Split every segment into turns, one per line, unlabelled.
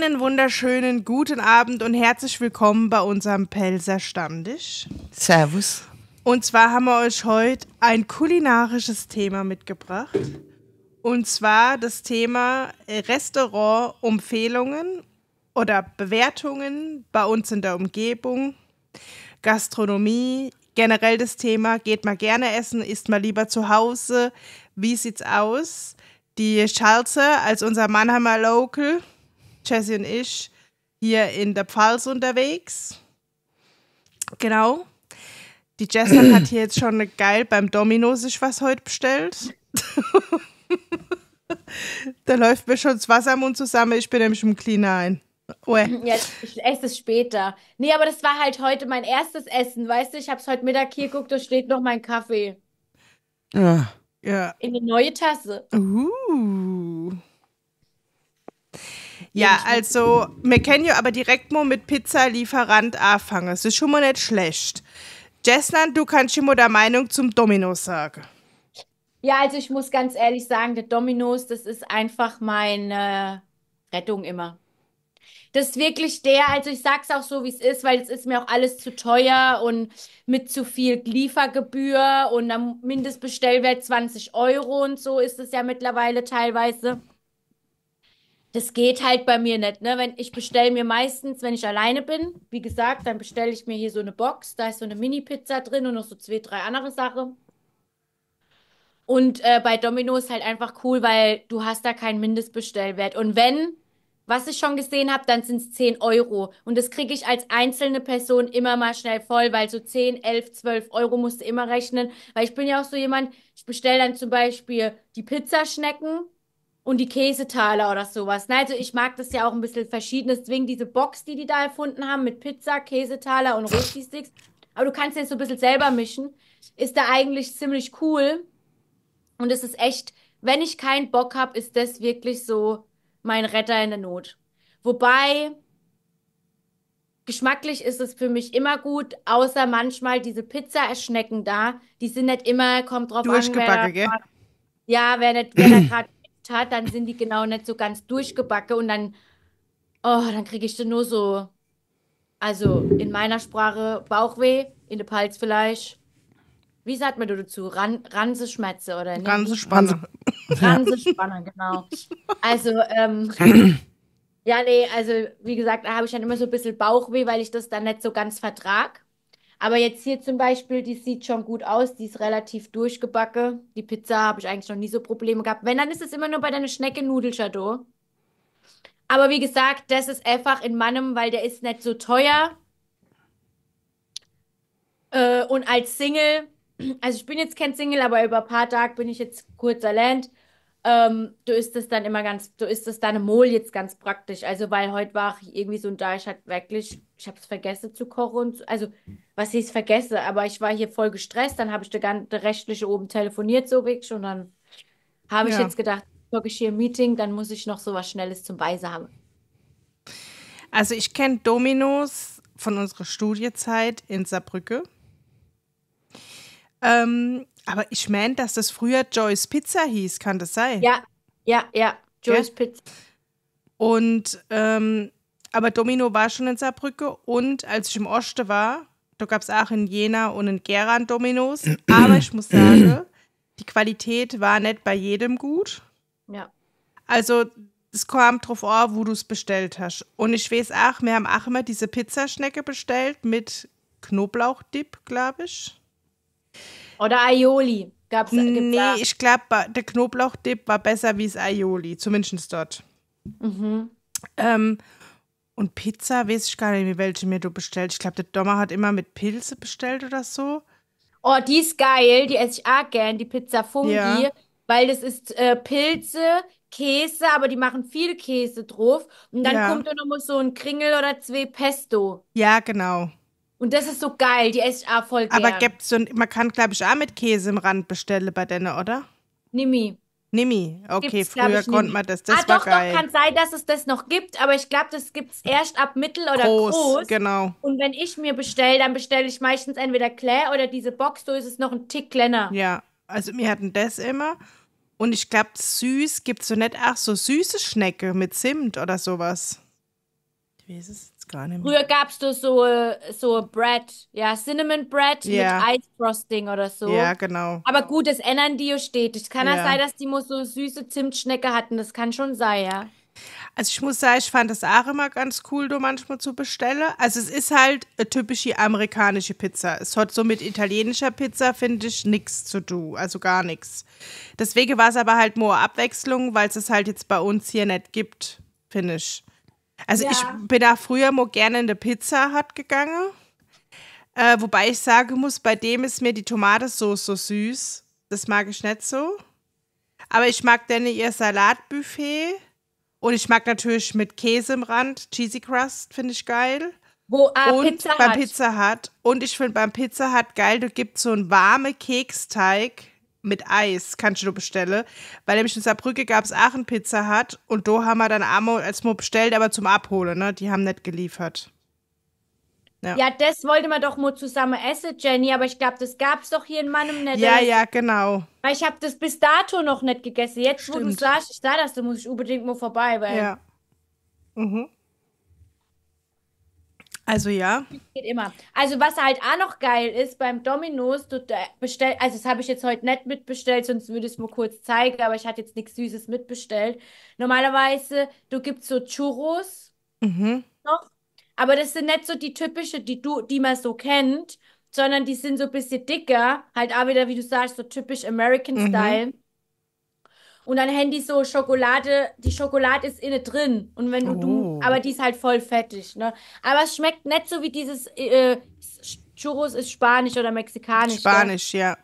Einen wunderschönen guten Abend und herzlich willkommen bei unserem Pelzer Stammtisch.
Servus.
Und zwar haben wir euch heute ein kulinarisches Thema mitgebracht. Und zwar das Thema Restaurant-Empfehlungen oder Bewertungen bei uns in der Umgebung, Gastronomie, generell das Thema, geht mal gerne essen, isst mal lieber zu Hause, wie sieht's aus? Die Schalze als unser Mannheimer Local, Jessie und ich, hier in der Pfalz unterwegs. Genau. Die Jessie hat hier jetzt schon geil beim Domino sich was heute bestellt. da läuft mir schon das Wasser im Mund zusammen. Ich bin nämlich im Clean ein.
Ja, ich esse es später. Nee, aber das war halt heute mein erstes Essen, weißt du? Ich habe es heute Mittag hier geguckt, da steht noch mein Kaffee.
Ja.
Ja.
In eine neue Tasse.
Uh. Ja, also, wir können ja aber direkt mal mit Pizzalieferant anfangen. Es ist schon mal nicht schlecht. Jessland, du kannst schon mal der Meinung zum Dominos sagen.
Ja, also ich muss ganz ehrlich sagen, der Dominos, das ist einfach meine Rettung immer. Das ist wirklich der, also ich sag's auch so, wie es ist, weil es ist mir auch alles zu teuer und mit zu viel Liefergebühr und am Mindestbestellwert 20 Euro und so ist es ja mittlerweile teilweise. Das geht halt bei mir nicht, ne? Wenn ich bestelle mir meistens, wenn ich alleine bin, wie gesagt, dann bestelle ich mir hier so eine Box, da ist so eine Mini-Pizza drin und noch so zwei, drei andere Sachen. Und äh, bei Domino's halt einfach cool, weil du hast da keinen Mindestbestellwert. Und wenn, was ich schon gesehen habe, dann sind es 10 Euro. Und das kriege ich als einzelne Person immer mal schnell voll, weil so 10, 11, 12 Euro musst du immer rechnen. Weil ich bin ja auch so jemand, ich bestelle dann zum Beispiel die Pizzaschnecken und die Käsetaler oder sowas. Also ich mag das ja auch ein bisschen verschieden. Deswegen diese Box, die die da erfunden haben mit Pizza, Käsetaler und Rösti-Sticks. Aber du kannst jetzt so ein bisschen selber mischen. Ist da eigentlich ziemlich cool. Und es ist echt, wenn ich keinen Bock habe, ist das wirklich so mein Retter in der Not. Wobei, geschmacklich ist es für mich immer gut, außer manchmal diese Pizza-Schnecken da, die sind nicht immer, kommt drauf an,
Durchgebacken, gell?
ja, wer, nicht, wer da gerade hat, dann sind die genau nicht so ganz durchgebacken und dann, oh, dann kriege ich dann nur so, also in meiner Sprache Bauchweh, in der Palz vielleicht. Wie sagt man da dazu? Ran, Ranseschmerze oder ne?
Ganze Spanne.
Ransespanner, genau. Also, ähm, ja, nee, also wie gesagt, da habe ich dann immer so ein bisschen Bauchweh, weil ich das dann nicht so ganz vertrag. Aber jetzt hier zum Beispiel, die sieht schon gut aus, die ist relativ durchgebacken. Die Pizza habe ich eigentlich noch nie so Probleme gehabt. Wenn, dann ist es immer nur bei deiner Schnecke Nudelchateau. Aber wie gesagt, das ist einfach in meinem, weil der ist nicht so teuer. Äh, und als Single, also ich bin jetzt kein Single, aber über ein paar Tage bin ich jetzt kurz allein. Ähm, du ist es dann immer ganz, du ist es im Mol jetzt ganz praktisch. Also, weil heute war ich irgendwie so da, ich hatte wirklich, ich habe es vergessen zu kochen und so. Also, was ich vergesse, aber ich war hier voll gestresst, dann habe ich der ganze Rechtliche oben telefoniert, so wirklich, und dann habe ich
Ja.
jetzt gedacht, wirklich hier ein Meeting, dann muss ich noch so was Schnelles zum Weise haben.
Also ich kenne Dominos von unserer Studiezeit in Saarbrücke. Ähm, aber ich meine, dass das früher Joyce Pizza hieß, kann das sein?
Ja, ja, ja. Joyce Pizza.
Und ähm, aber Domino war schon in Saarbrücke und als ich im Osten war, da gab es auch in Jena und in Gera Dominos. aber ich muss sagen, die Qualität war nicht bei jedem gut.
Ja.
Also es kam drauf an, wo du es bestellt hast. Und ich weiß auch, wir haben auch immer diese Pizzaschnecke bestellt mit Knoblauchdip, glaube ich.
Oder Aioli. Gab's,
Nee,
da.
ich glaube, der Knoblauchdip war besser wie das Aioli, zumindest dort.
Mhm.
Ähm, und Pizza, weiß ich gar nicht, wie welche mir du bestellt. Ich glaube, der Dommer hat immer mit Pilze bestellt oder so.
Oh, die ist geil. Die esse ich auch gern, die Pizza Fungi.
Ja.
Weil das ist äh, Pilze, Käse, aber die machen viel Käse drauf. Und dann
Ja.
kommt da noch mal so ein Kringel oder zwei Pesto.
Ja, genau.
Und das ist so geil. Die esse ich auch voll
Aber
gern.
gibt's so, ein- man kann, glaube ich, auch mit Käse im Rand bestellen bei denen, oder?
Nimi.
Nimi. Okay,
Gibt's,
früher konnte
Nimi.
man das. Das
ah,
war
doch,
geil.
doch, kann sein, dass es das noch gibt, aber ich glaube, das gibt es erst ab mittel oder
groß,
groß.
genau.
Und wenn ich mir bestelle, dann bestelle ich meistens entweder Claire oder diese Box, so ist es noch ein Tick kleiner.
Ja, also wir hatten das immer. Und ich glaube, süß gibt es so nicht auch so süße Schnecke mit Zimt oder sowas. Ich weiß es jetzt gar nicht mehr.
Früher gab es so, äh, so Bread, ja, Cinnamon Bread
Ja.
mit Ice Frosting oder so.
Ja, genau.
Aber gut, das ändern die ja stetig. Kann ja
Ja.
sein, dass die mal so süße Zimtschnecke hatten. Das kann schon sein, ja.
Also ich muss sagen, ich fand das auch immer ganz cool, da manchmal zu bestellen. Also es ist halt eine typische amerikanische Pizza. Es hat so mit italienischer Pizza, finde ich, nichts zu tun. Also gar nichts. Deswegen war es aber halt more Abwechslung, weil es es halt jetzt bei uns hier nicht gibt, finde ich. Also
Ja.
ich bin auch früher mal gerne in der Pizza Hut gegangen. Äh, wobei ich sagen muss, bei dem ist mir die Tomatensauce so süß. Das mag ich nicht so. Aber ich mag dann ihr Salatbuffet. Und ich mag natürlich mit Käse im Rand. Cheesy Crust finde ich geil.
Wo ah,
und
Pizza
beim. Pizza Hut. Und ich finde beim Pizza Hut geil, du gibst so einen warmen Keksteig mit Eis, kannst du bestellen. Weil nämlich in Saarbrücke gab es auch einen Pizza Hut. Und da haben wir dann einmal als mal bestellt, aber zum Abholen, ne? Die haben nicht geliefert.
Ja, das wollte man doch mal zusammen essen, Jenny. Aber ich glaube, das gab es doch hier in meinem nicht.
Ja, ja, genau.
Weil ich habe das bis dato noch nicht gegessen. Jetzt, wo du
Stimmt.
sagst, ich sah das, da muss ich unbedingt mal vorbei, weil
Ja. Mhm. Also ja.
geht immer. Also was halt auch noch geil ist beim Domino's, du äh, bestell, also das habe ich jetzt heute nicht mitbestellt, sonst würde ich es mal kurz zeigen, aber ich hatte jetzt nichts Süßes mitbestellt. Normalerweise, du gibst so Churros
Mhm.
noch, aber das sind nicht so die typische, die du, die man so kennt, sondern die sind so ein bisschen dicker, halt auch wieder, wie du sagst, so typisch American
Mhm.
Style. Und dann haben die so Schokolade, die Schokolade ist innen drin. Und wenn du,
Oh.
du, aber die ist halt voll fettig, ne? Aber es schmeckt nicht so wie dieses, äh, Churros ist Spanisch oder Mexikanisch.
Spanisch, ja.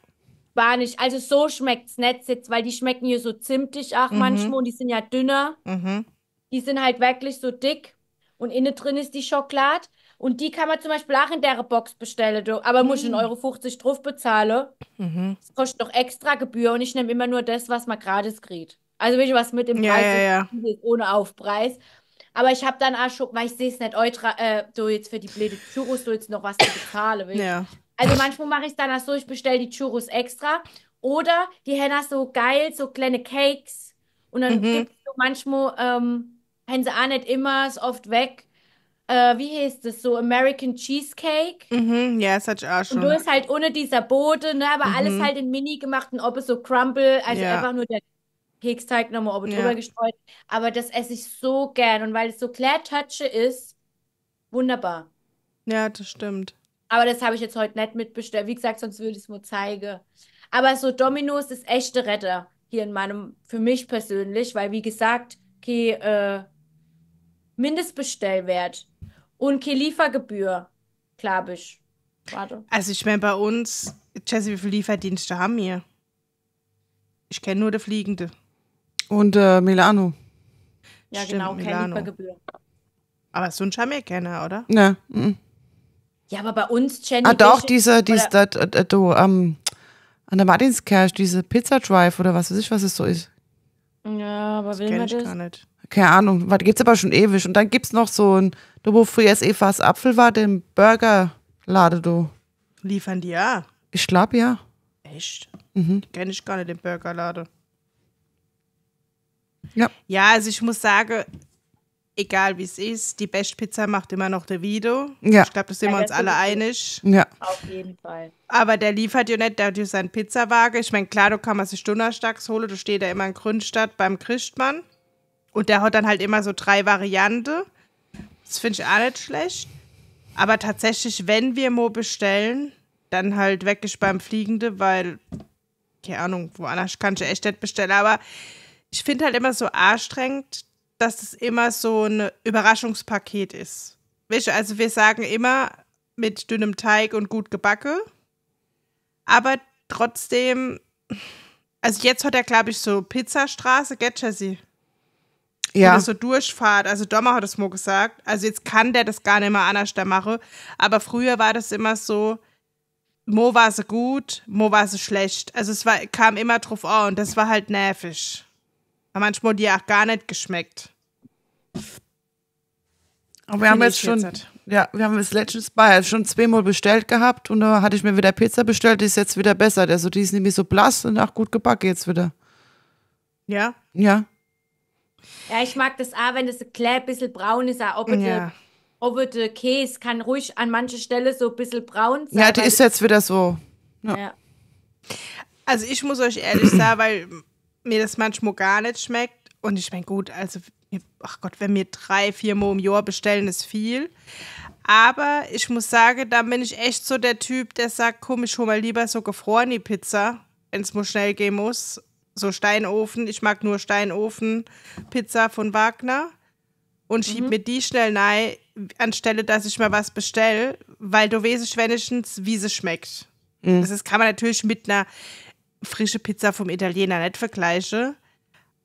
Spanisch. Also so schmeckt's nicht jetzt, weil die schmecken hier so zimtig auch manchmal und die sind ja dünner.
Mhm.
Die sind halt wirklich so dick und innen drin ist die Schokolade. Und die kann man zum Beispiel auch in der Box bestellen. Aber muss ich 1,50 Euro drauf bezahlen.
Mhm.
Das kostet noch extra Gebühr und ich nehme immer nur das, was man gratis kriegt. Also wirklich was mit dem
Ja,
Preis
ja, ja.
ohne Aufpreis. Aber ich habe dann auch schon, weil ich sehe es nicht, ultra, äh, du jetzt für die blöde Churros, du jetzt noch was zu bezahlen. will.
Ja.
Also manchmal mache ich es dann auch so, ich bestelle die Churros extra. Oder die haben auch so geil, so kleine Cakes. Und dann
Mhm.
gibt es so manchmal, ähm, haben sie auch nicht immer, ist oft weg. Äh, wie heißt das? So American Cheesecake.
Mhm. Ja, das hatte ich auch
Und
schon.
du ist halt ohne dieser Boden, ne, aber alles halt in Mini gemacht und ob es so Crumble, also
Mhm. Ja.
einfach nur der Keksteig nochmal oben
Ja.
drüber gestreut. Aber das esse ich so gern und weil es so Claire-Touche ist, wunderbar.
Ja, das stimmt.
Aber das habe ich jetzt heute nicht mitbestellt. Wie gesagt, sonst würde ich es nur zeigen. Aber so Domino's ist echte Retter hier in meinem, für mich persönlich, weil wie gesagt, kein äh, Mindestbestellwert und keine Liefergebühr, glaube ich. Warte.
Also ich meine, bei uns, Jesse, wie viele Lieferdienste haben wir? Ich kenne nur der Fliegende.
Und äh, Milano.
Ja,
Stimmt,
genau, keine
Milano.
Liefergebühr.
Aber sonst haben wir keine, oder?
Ja. mhm.
Ja, aber bei uns, Jenny,
Ah, doch, diese, diese, da, da, da, am, an der Martinskirche, diese Pizza Drive oder was weiß ich, was es so ist.
Ja, aber will
Kenne
man
ich
das?
gar nicht.
Keine Ahnung, warte, gibt's aber schon ewig. Und dann gibt's noch so ein, da wo früher Evas Apfel war, den Burgerlade, du.
Liefern die ja.
Ich glaub, ja.
Echt?
Mhm.
Kenne ich gar nicht, den Burgerladen.
Ja.
Ja, also ich muss sagen, egal wie es ist, die Best Pizza macht immer noch der Vido.
Ja.
Ich glaube, da sind
Ja,
wir uns alle einig.
Ja.
Auf jeden Fall.
Aber der liefert ja nicht, der hat ja seinen Pizzawagen. Ich meine, klar, du kann man sich donnerstags holen, du steht ja immer in Grünstadt beim Christmann. Und der hat dann halt immer so drei Varianten. Das finde ich auch nicht schlecht. Aber tatsächlich, wenn wir Mo bestellen, dann halt wirklich beim Fliegende, weil, keine Ahnung, woanders kann ich echt nicht bestellen. Aber ich finde halt immer so anstrengend, dass es immer so ein Überraschungspaket ist. Also wir sagen immer mit dünnem Teig und gut gebacken. Aber trotzdem, also jetzt hat er, glaube ich, so Pizzastraße, Jessie?
Ja.
So Durchfahrt. Also Dommer hat es mal gesagt. Also jetzt kann der das gar nicht mehr anders da machen. Aber früher war das immer so, Mo war sie gut, Mo war sie schlecht. Also es war, kam immer drauf an und das war halt nervig. Aber manchmal hat die auch gar nicht geschmeckt.
Aber wir haben jetzt schon,
jetzt
ja, wir haben jetzt letztens bei schon zweimal bestellt gehabt und da hatte ich mir wieder Pizza bestellt, die ist jetzt wieder besser. Also die ist nämlich so blass und auch gut gebacken jetzt wieder.
Ja?
Ja.
Ja, ich mag das auch, wenn das ein klein bisschen braun ist, auch ob
Ja.
over the Käse kann ruhig an mancher Stelle so ein bisschen braun sein.
Ja, die
weil
ist jetzt wieder so.
ja.
Also ich muss euch ehrlich sagen, weil mir das manchmal gar nicht schmeckt. Und ich meine, gut, also, ach Gott, wenn wir drei, vier Mal im Jahr bestellen, ist viel. Aber ich muss sagen, da bin ich echt so der Typ, der sagt, komm, ich hol mal lieber so gefrorene Pizza, wenn es mal schnell gehen muss. So Steinofen. Ich mag nur Steinofen-Pizza von Wagner. Und schieb mir die schnell rein, anstelle, dass ich mal was bestelle, weil du weißt wenigstens, wie sie schmeckt. Das ist, kann man natürlich mit einer frischen Pizza vom Italiener nicht vergleichen.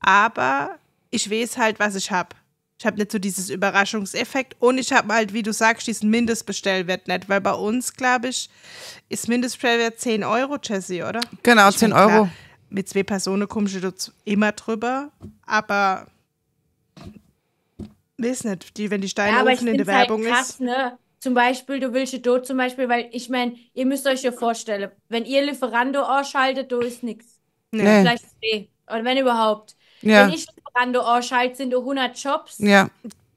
Aber ich weiß halt, was ich habe. Ich habe nicht so dieses Überraschungseffekt und ich habe halt, wie du sagst, diesen Mindestbestellwert nicht, weil bei uns, glaube ich, ist Mindestbestellwert 10 Euro, Jessie, oder?
Genau,
Ich
10
mein, klar,
Euro.
Mit zwei Personen kommst du dort immer drüber, aber weiß nicht, die, wenn die
Ja, aber ich
Steinofen in der
halt
Werbung
krass,
ist.
ne? Zum Beispiel, du willst dort zum Beispiel, weil ich meine, ihr müsst euch ja vorstellen, wenn ihr Lieferando anschaltet, da ist nichts.
Nee.
Vielleicht zwei. Oder wenn überhaupt.
Ja.
Wenn ich Lieferando anschalte, sind da 100 Jobs.
Ja.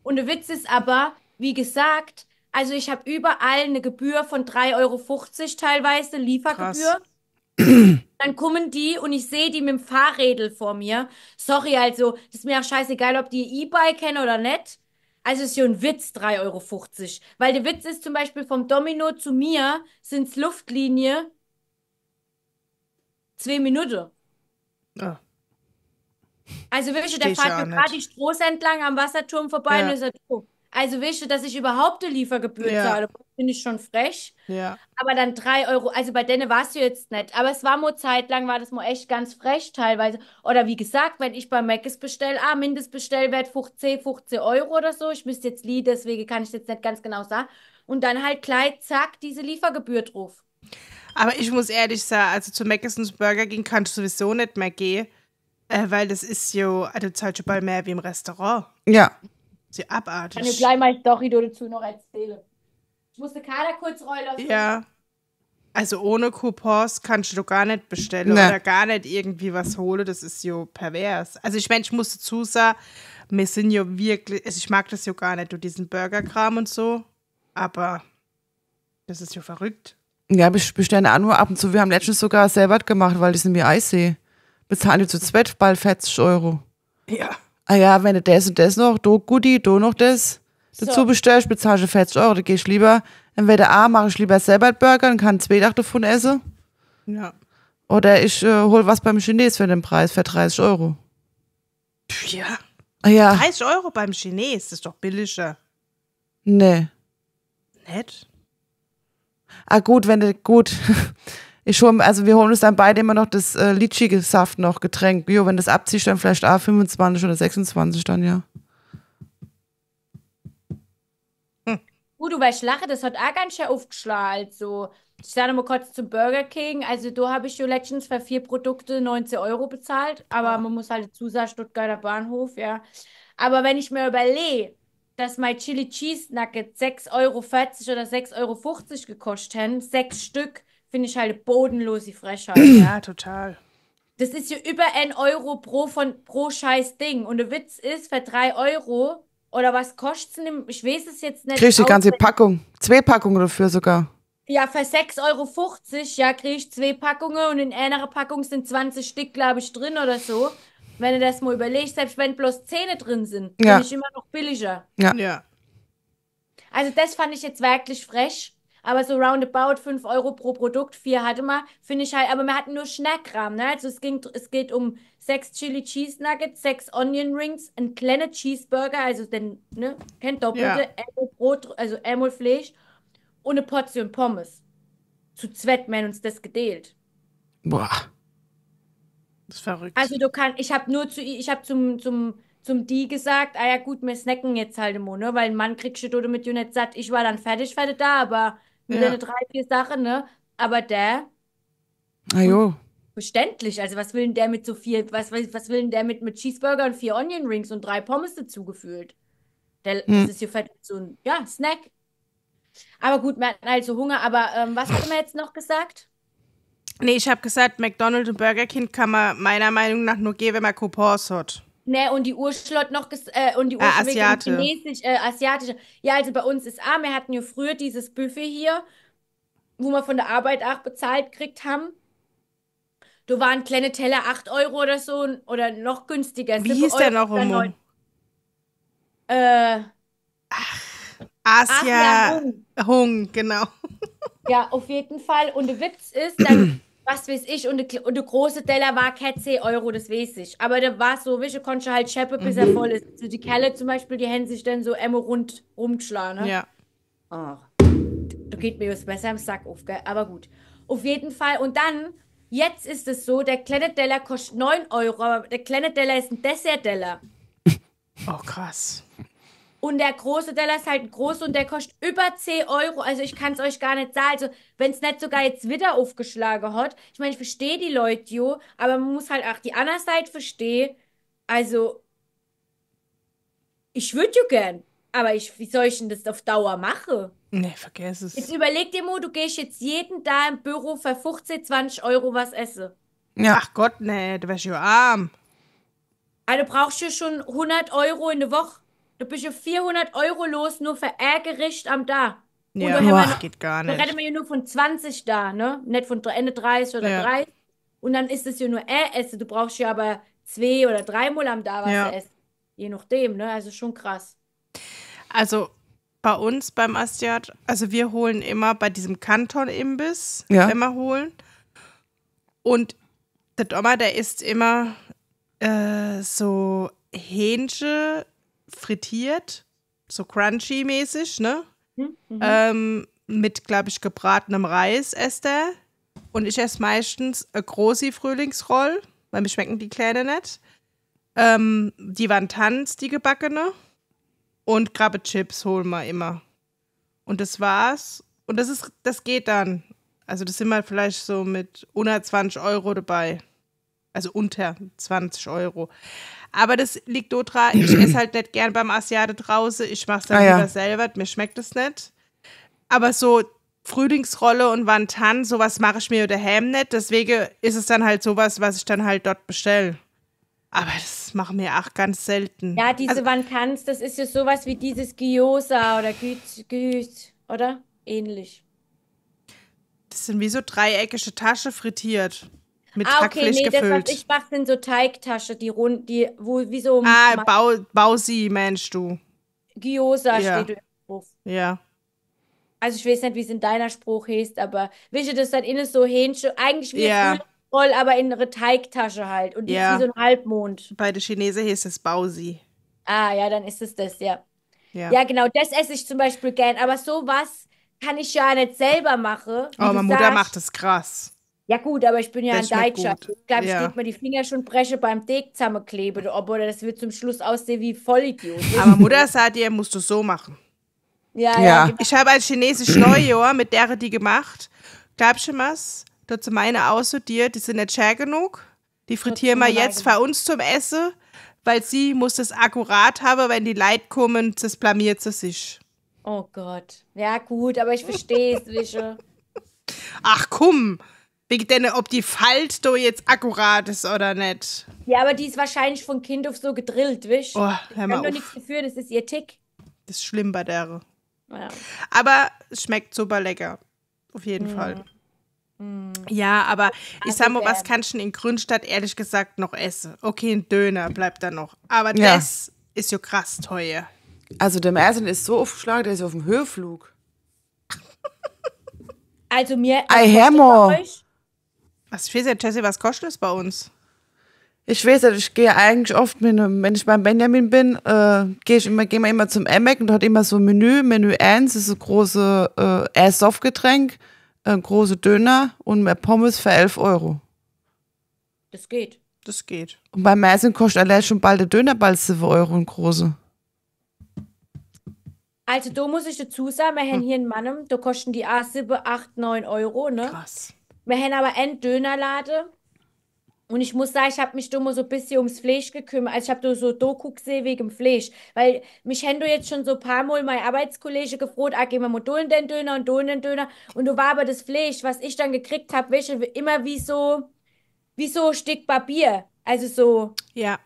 Und der Witz ist aber, wie gesagt, also ich habe überall eine Gebühr von 3,50 Euro teilweise, Liefergebühr. Dann kommen die und ich sehe die mit dem Fahrrädel vor mir. Sorry, also, das ist mir auch scheißegal, ob die E-Bike kennen oder nicht. Also ist ja ein Witz, 3,50 Euro. Weil der Witz ist zum Beispiel vom Domino zu mir sind es Luftlinie zwei Minuten.
Oh.
Also weißt du, der fährt mir gerade die Straße entlang am Wasserturm vorbei
Ja.
und ist er doof. Also weißt du, dass ich überhaupt eine Liefergebühr
Ja.
zahle, finde ich schon frech.
Ja.
Aber dann drei Euro, also bei denen war es jetzt nicht. Aber es war mal zeitlang, war das mal echt ganz frech teilweise. Oder wie gesagt, wenn ich bei Mc's bestelle, ah, Mindestbestellwert 15, 15 Euro oder so. Ich müsste jetzt Lied, deswegen kann ich jetzt nicht ganz genau sagen. Und dann halt gleich, zack, diese Liefergebühr drauf.
Aber ich muss ehrlich sagen, also zu Mc's und Burger King kann ich sowieso nicht mehr gehen, äh, weil das ist ja, also du zahlst ja bald mehr wie im Restaurant.
Ja.
Ist ja
Kann ich
abartig.
gleich mal Story dazu noch erzählen. Ich musste Kader kurz rollen.
Ja. Also ohne Coupons kannst du gar nicht bestellen
Nee.
oder gar nicht irgendwie was holen. Das ist ja pervers. Also ich meine, ich muss dazu sagen, wir sind ja wirklich, also ich mag das ja gar nicht, du diesen Burgerkram und so, aber das ist ja verrückt.
Ja, ich bestelle auch nur ab und zu. Wir haben letztens sogar selber gemacht, weil das in mir Eissee. Bezahlen die zu zweit bald 40 Euro.
Ja.
Ah ja, wenn du das und das noch, do Goodie, do noch das dazu
So.
bestellst, bezahlst du 40 Euro. Da geh ich lieber, entweder A, mache ich lieber selber einen Burger und kann zwei Tage davon essen.
Ja.
Oder ich äh, hol was beim Chines für den Preis, für 30 Euro.
Ja.
Ja,
30 Euro beim Chines, das ist doch billiger.
nee.
Nett?
Ah gut, wenn du, gut. Ich hol, also wir holen uns dann beide immer noch das äh, Litschi-Saft noch, Getränk. Jo, wenn das abziehst, dann vielleicht A 25 oder 26 dann, ja.
Gut, du weißt, lache, das hat auch ganz schön aufgeschlagen. Also, ich sage mal kurz zum Burger King. Also, da habe ich ja letztens für vier Produkte 19 Euro bezahlt. Aber man muss halt dazu sagen, Stuttgarter Bahnhof, ja. Aber wenn ich mir überlege, dass mein Chili Cheese Nugget 6,40 Euro oder 6,50 Euro gekostet haben, sechs Stück, finde ich halt eine bodenlose Frechheit.
Ja, total.
Das ist ja über ein Euro pro, von, pro scheiß Ding. Und der Witz ist, für drei Euro, oder was kostet es denn? Ich weiß es jetzt nicht.
Kriegst die ganze. Packung. Zwei Packungen dafür sogar.
Ja, für 6,50 Euro, ja, kriege ich zwei Packungen und in einer Packung sind 20 Stück, glaube ich, drin oder so. Wenn du das mal überlegst, selbst wenn bloß Zähne drin sind,
Ja.
finde ich immer noch billiger.
Ja.
Ja.
Also das fand ich jetzt wirklich frech. Aber so roundabout 5 Euro pro Produkt, vier hatte man, finde ich halt, aber wir hatten nur Schnackkram, ne? Also es ging, es geht um sechs Chili Cheese Nuggets, sechs Onion Rings, ein kleiner Cheeseburger, also den, ne, kennt doppelte,
Ja.
einmal Brot, also einmal Fleisch und eine Portion Pommes. Zu zweit wir uns das gedealt.
Boah.
Das ist verrückt.
Also du kannst, ich habe nur zu, ich habe zum, zum, zum die gesagt, ah ja gut, wir snacken jetzt halt immer, ne? Weil ein Mann kriegst du dort mit dir nicht satt. Ich war dann fertig, fertig da, aber mit
Ja.
drei, vier Sachen, ne? Aber der,
Ah jo.
verständlich, also was will denn der mit so viel, was, was, was will denn der mit, mit Cheeseburger und vier Onion Rings und drei Pommes dazu gefühlt? Der,
Hm.
das ist ja fett so ein, ja, Snack. Aber gut, wir hatten halt so Hunger, aber ähm, was hat man jetzt noch gesagt?
nee, ich habe gesagt, McDonald's und Burger King kann man meiner Meinung nach nur gehen, wenn man Coupons hat.
Ne, und die Urschlott noch, äh, und die
Ah,
Urschlott
Asiate.
Chinesisch, äh, asiatische. Ja, also bei uns ist auch, wir hatten ja früher dieses Buffet hier, wo wir von der Arbeit auch bezahlt gekriegt haben. Da waren kleine Teller 8 Euro oder so oder noch günstiger.
Wie
7
hieß der noch um?
Äh,
Asia
Asia Hung.
Hung, genau.
Ja, auf jeden Fall. Und der Witz ist, dann, was weiß ich, und der, und große Teller war kein 10 Euro, das weiß ich. Aber der war so, welche konnte halt scheppen, bis er voll ist. Also die Kerle zum Beispiel, die haben sich dann so immer rund rumgeschlagen. Ne?
Ja.
Ach, da geht mir das Messer im Sack auf, gell? Aber gut. Auf jeden Fall. Und dann, jetzt ist es so, der kleine Teller kostet 9 Euro, aber der kleine Teller ist ein Dessert-Teller.
Oh, krass.
Und der große Teller ist halt groß und der kostet über 10 Euro. Also ich kann es euch gar nicht sagen. Also wenn es nicht sogar jetzt wieder aufgeschlagen hat. Ich meine, ich verstehe die Leute, jo, aber man muss halt auch die andere Seite verstehen. Also, ich würde ja gern. Aber ich, wie soll ich denn das auf Dauer machen?
Nee, vergiss es.
Jetzt überleg dir mal, du gehst jetzt jeden Tag im Büro für 15, 20 Euro was essen.
Ja.
Ach Gott, nee, du wärst ja arm.
Also brauchst du schon 100 Euro in der Woche. Du bist ja 400 Euro los, nur für ein Gericht am Tag.
Ja,
da haben wir
boah,
noch-
geht gar
Da
nicht.
reden wir ja nur von 20 da, ne? Nicht von Ende 30 oder
Ja.
30. Und dann ist es ja nur ein Essen. Du brauchst ja aber zwei oder dreimal am Tag was
Ja.
essen. Je nachdem, ne? Also schon krass.
Also bei uns beim Asiat, also wir holen immer bei diesem Kanton-Imbiss,
Ja.
immer holen. Und der Dommer, der isst immer äh, so Hähnchen frittiert, so crunchy-mäßig, ne?
Hm? Mhm.
Ähm, mit, glaube ich, gebratenem Reis esst er. Und ich esse meistens eine große Frühlingsroll, weil mir schmecken die Kleine nicht. Ähm, die Wantans, die gebackene. Und Krabbe-Chips holen wir immer. Und das war's. Und das ist, das geht dann. Also das sind wir vielleicht so mit 120 Euro dabei. Also unter 20 Euro. Aber das liegt daran, ich esse halt nicht gern beim Asiate draußen. Ich mache es dann
Ah, ja.
lieber selber. Mir schmeckt es nicht. Aber so Frühlingsrolle und Wantan, sowas mache ich mir daheim nicht. Deswegen ist es dann halt sowas, was ich dann halt dort bestelle. Aber das machen wir auch ganz selten.
Ja, diese
Also,
Wankans, das ist ja sowas wie dieses Gyoza oder Güt, Güt, oder? Ähnlich.
das sind wie so dreieckige Tasche frittiert. Mit
Ah, okay,
Hackfleisch
nee, das, was
gefüllt.
ich mache, sind so Teigtasche, die rund, die, wo, wie so
ah,
Ma-
Bau, Bausi, meinst du.
Gyoza
Ja.
steht drauf.
Ja.
Also ich weiß nicht, wie es in deiner Spruch heißt, aber wisst ihr, das dann innen so Hähnchen, eigentlich wie
Ja.
Frühlingsroll, aber in einer Teigtasche halt. Und die
Ja.
ist wie so ein Halbmond.
Bei den Chinesen hieß es Bausi.
Ah, ja, dann ist es das, ja.
Ja.
Ja, genau, das esse ich zum Beispiel gern. Aber sowas kann ich ja nicht selber machen. du
meine Mutter macht das krass.
Ja gut, aber ich bin ja
Das
ein Deutscher.
gut.
Ich glaube, ich
Ja.
krieg mir die Finger schon breche beim Teig zusammenkleben. Oder das wird zum Schluss aussehen wie Vollidiot.
Aber Mutter sagt ihr, musst du so machen.
Ja,
Ja.
ja, genau.
Ich habe ein chinesisch Neujahr mit der die gemacht. Glaubst du was? Dort sind meine aussortiert, die sind nicht schär genug. Die frittieren wir jetzt für uns zum Essen, weil sie muss das akkurat haben, wenn die Leute kommen, das blamiert sie sich.
Oh Gott. Ja, gut, aber ich verstehe es, Wische.
Ach komm, wegen denn, ob die Falt da jetzt akkurat ist oder nicht.
Ja, aber die ist wahrscheinlich von Kind auf so gedrillt, wisch?
Oh, hör
Kann doch nichts dafür, das ist ihr Tick.
Das ist schlimm bei der.
Ja.
Aber es schmeckt super lecker. Auf jeden Fall. Ja, aber ich sag mal, was kannst du in Grünstadt ehrlich gesagt noch essen? Okay, ein Döner bleibt da noch. Aber
Ja.
das ist ja krass teuer.
Also der Mersen ist so aufgeschlagen, der ist auf dem Höhenflug.
Also mir.
Ei,
was
Hermo.
euch?
Was, ich weiß nicht, Jesse, was kostet es bei uns?
Ich weiß nicht, ich gehe eigentlich oft, mit wenn ich beim Benjamin bin, äh, gehe ich immer, gehen wir immer zum Emek und hat immer so ein Menü. Menü 1 ist ein große äh, Airsoft-Getränk, ein große Döner und mehr Pommes für 11 Euro.
Das geht.
Das geht.
Und beim Mersen kostet allein schon bald der Döner bald 7 Euro ein große.
Also da muss ich dazu sagen, wir haben hier in Mannem, da kosten die A7, 8, 9 Euro, ne?
Krass.
Wir haben aber einen Dönerladen. Und ich muss sagen, ich habe mich da mal so ein bisschen ums Fleisch gekümmert. Also ich habe da so Doku gesehen wegen dem Fleisch. Weil mich haben da jetzt schon so ein paar Mal mein Arbeitskollege gefragt, ah, gehen wir mal in den Döner und in den Döner. Und da war aber das Fleisch, was ich dann gekriegt habe, du, immer wie so, wie so ein Stück Papier. Also so,
Ja.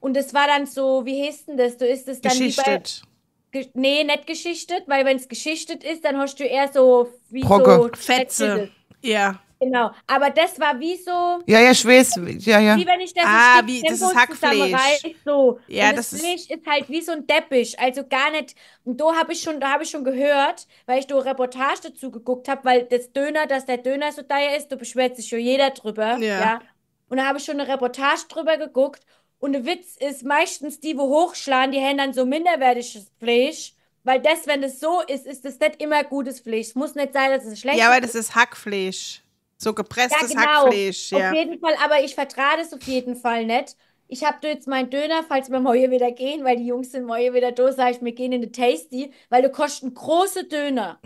Und es war dann so, wie heißt denn das? Du isst es dann wie bei,
Geschichtet.
Ge nee, nicht geschichtet, weil wenn es geschichtet ist, dann hast du eher so wie
Brocke.
so
Fetze. Ja.
Genau. Aber das war wie so,
Ja, ja, ich weiß. Ja, ja.
wie wenn ich das
Ah, wie- das ist Hackfleisch.
So.
Ja,
und das,
das ist-
Fleisch ist halt wie so ein Teppich, also gar nicht. Und da habe ich schon, da habe ich schon gehört, weil ich da Reportage dazu geguckt habe, weil das Döner, dass der Döner so teuer ist, da beschwert sich schon jeder drüber.
Ja.
ja. Und da habe ich schon eine Reportage drüber geguckt. Und der Witz ist meistens die, wo hochschlagen, die haben dann so minderwertiges Fleisch. Weil das, wenn es so ist, ist das nicht immer gutes Fleisch. Es muss nicht sein, dass es schlecht
Ja,
ist.
aber das ist Hackfleisch. So gepresstes
Ja, genau.
Hackfleisch. Ja.
Auf jeden Fall, aber ich vertrage das auf jeden Fall nicht. Ich habe jetzt meinen Döner, falls wir morgen wieder gehen, weil die Jungs sind morgen wieder da, sage ich, wir gehen in die Tasty, weil du kosten große Döner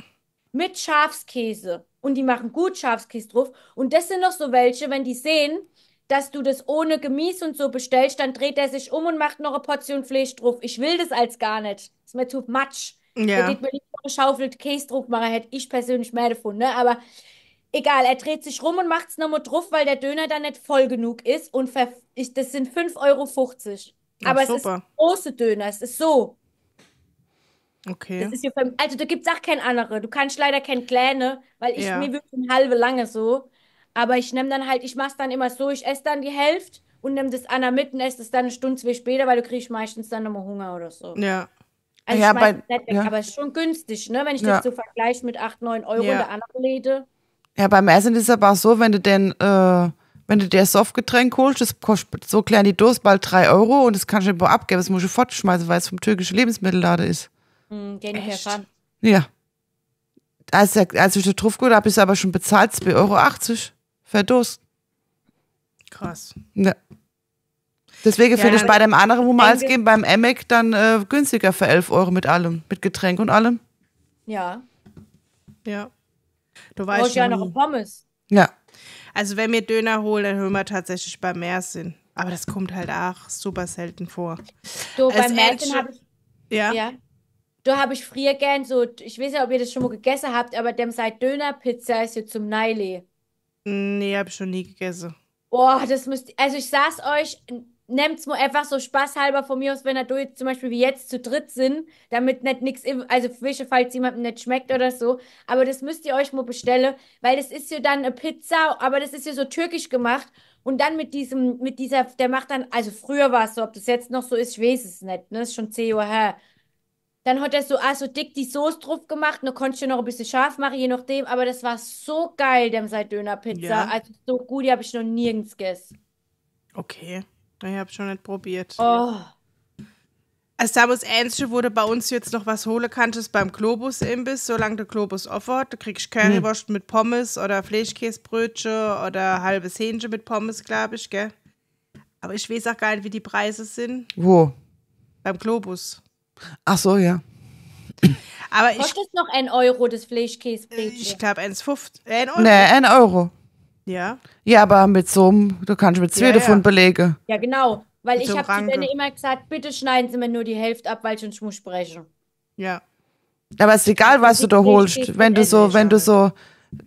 mit Schafskäse und die machen gut Schafskäse drauf. Und das sind noch so welche, wenn die sehen, dass du das ohne Gemüse und so bestellst, dann dreht er sich um und macht noch eine Portion Fleisch drauf. Ich will das als gar nicht. Das ist mir zu matsch. Da
Ja.
geht mir lieber eine Schaufel Käse drauf machen, hätte ich persönlich mehr davon, ne? Aber egal, er dreht sich rum und macht es nochmal drauf, weil der Döner dann nicht voll genug ist und ich, das sind 5,50 Euro.
Ach,
Aber es ist
super.
große Döner, es ist so.
Okay.
Ja also da gibt es auch kein andere. Du kannst leider kein kleine, weil ich
Ja.
mir wirklich eine halbe lange so. Aber ich nehme dann halt, ich mache es dann immer so, ich esse dann die Hälfte und nehme das Anna mit und esse es dann eine Stunde, zwei später, weil du kriegst meistens dann nochmal Hunger oder so.
Ja.
Also
Ja,
ich
bei-
nicht weg,
ja.
aber es ist schon günstig, ne? Wenn ich
Ja.
das so vergleiche mit 8, 9 Euro
Ja.
in der anderen Läde.
Ja, beim Essen ist es aber auch so, wenn du den, äh, wenn du dir Softgetränk holst, das kostet so klein die Dose bald 3 Euro und das kannst du nicht mehr abgeben, das musst du fortschmeißen, weil es vom türkischen Lebensmittelladen ist.
Hm,
Echt?
erfahren.
Ja. Als, als ich da drauf geholt habe, ist aber schon bezahlt 2,80 Euro Dose.
Krass.
Ja. Deswegen finde ich bei dem anderen, wo wir alles geben, beim Emek dann äh, günstiger für 11 Euro mit allem, mit Getränk und allem.
Ja.
Ja. Du weißt
hast ja noch. Pommes.
Ja.
Also wenn wir Döner holen, dann holen wir tatsächlich beim Meersinn. Aber das kommt halt auch super selten vor.
Du,
Als
beim Märchen
Ähnchen-
habe ich,
Ja.
ja. Da habe ich früher gern so, ich weiß nicht, ob ihr das schon mal gegessen habt, aber dem seit Dönerpizza ist ja zum Neile.
Nee, hab ich schon nie gegessen.
Boah, das müsst, also ich sag's euch, nehmt's mal einfach so spaßhalber von mir aus, wenn du jetzt zum Beispiel wie jetzt zu dritt sind, damit nicht nix, also Fische, falls jemandem nicht schmeckt oder so, aber das müsst ihr euch mal bestellen, weil das ist ja dann eine Pizza, aber das ist ja so türkisch gemacht und dann mit diesem, mit dieser, der macht dann, also früher war es so, ob das jetzt noch so ist, ich weiß es nicht, ne, ist schon 10 Uhr her. Dann hat er so, ah, so dick die Soße drauf gemacht, dann konntest du noch ein bisschen scharf machen, je nachdem, aber das war so geil, dem seit Dönerpizza,
Ja.
also so gut, die habe ich noch nirgends gegessen.
Okay. Ich hab schon nicht probiert.
Oh.
Also da muss Ähnliche, wo du bei uns jetzt noch was holen kannst beim Globus-Imbiss, solange der Globus offen hat. Du kriegst Currywurst mit Pommes oder Fleischkäsebrötchen oder halbes Hähnchen mit Pommes, glaube ich, gell? Aber ich weiß auch gar nicht, wie die Preise sind
Wo?
beim Globus.
Ach so, ja.
Aber ich,
Kostet noch ein Euro das
ich
Fleischkäsebrötchen?
glaube 1,50. Äh, ein Euro.
Nee, ein Euro.
Ja.
Ja, aber mit so einem, du kannst mit zwei
Ja,
davon
ja.
belegen.
Ja, genau. Weil
Mit
ich
so
habe zu denen immer gesagt, bitte schneiden Sie mir nur die Hälfte ab, weil ich sonst muss sprechen.
Ja.
Aber es ist egal, was du da holst. Wenn du so, wenn du so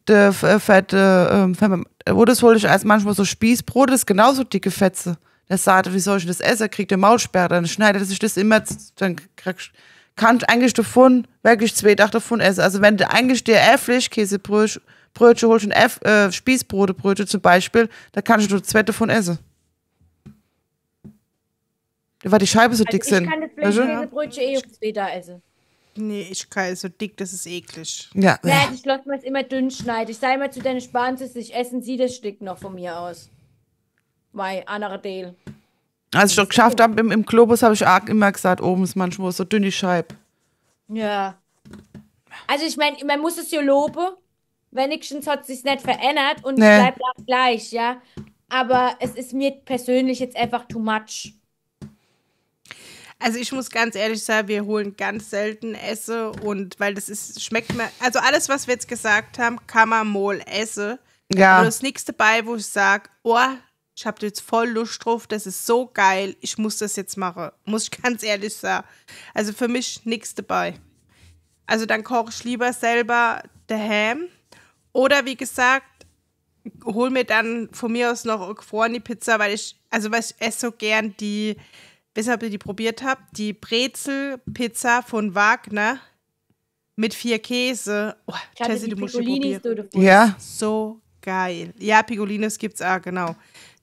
de f- fette, ähm, wo das hol ich als manchmal so Spießbrot, das ist genauso dicke Fetze. Der sagt, wie soll ich das essen? Kriegt der Maulsperre, dann schneidet sich das immer, dann kriegst kannst eigentlich davon wirklich zwei Tage davon essen. Also wenn du eigentlich dir ein Fleischkäsebrötchen Brötchen holst und äh, Spießbrotebrötchen zum Beispiel, da kannst du zwei davon essen. Weil die Scheibe so
Also
dick
ich
sind.
kann das? Fleischkäsebrötchen eh auf zwei da essen.
Nee, ich kann so dick, das ist eklig.
Ja.
Ja, ich lasse mir es immer dünn schneiden. Ich sage immer zu deinen Spanzes, ich essen Sie das Stück noch von mir aus. Mein anderer Deal.
Als ich doch geschafft habe im, im Globus, habe ich auch immer gesagt, oben ist manchmal so dünne Scheibe.
Ja. Also ich meine, man muss es ja loben. Wenigstens hat es sich nicht verändert und
Nee.
es bleibt auch gleich, ja. Aber es ist mir persönlich jetzt einfach too much.
Also ich muss ganz ehrlich sagen, wir holen ganz selten Essen und weil das ist, schmeckt mir, also alles, was wir jetzt gesagt haben, kann man mal essen.
Ja.
Aber da ist nichts dabei, wo ich sage, oh, ich habe jetzt voll Lust drauf, das ist so geil, ich muss das jetzt machen. Muss ich ganz ehrlich sagen. Also für mich nichts dabei. Also dann koche ich lieber selber daheim. Oder wie gesagt, hol mir dann von mir aus noch gefrorene Pizza, weil ich, also weil ich esse so gern die ob ihr die probiert habt, die Brezel-Pizza von Wagner mit vier Käse. Oh,
die
du musst die probieren.
Ja.
So geil. Ja, Pigolinis gibt's auch, genau.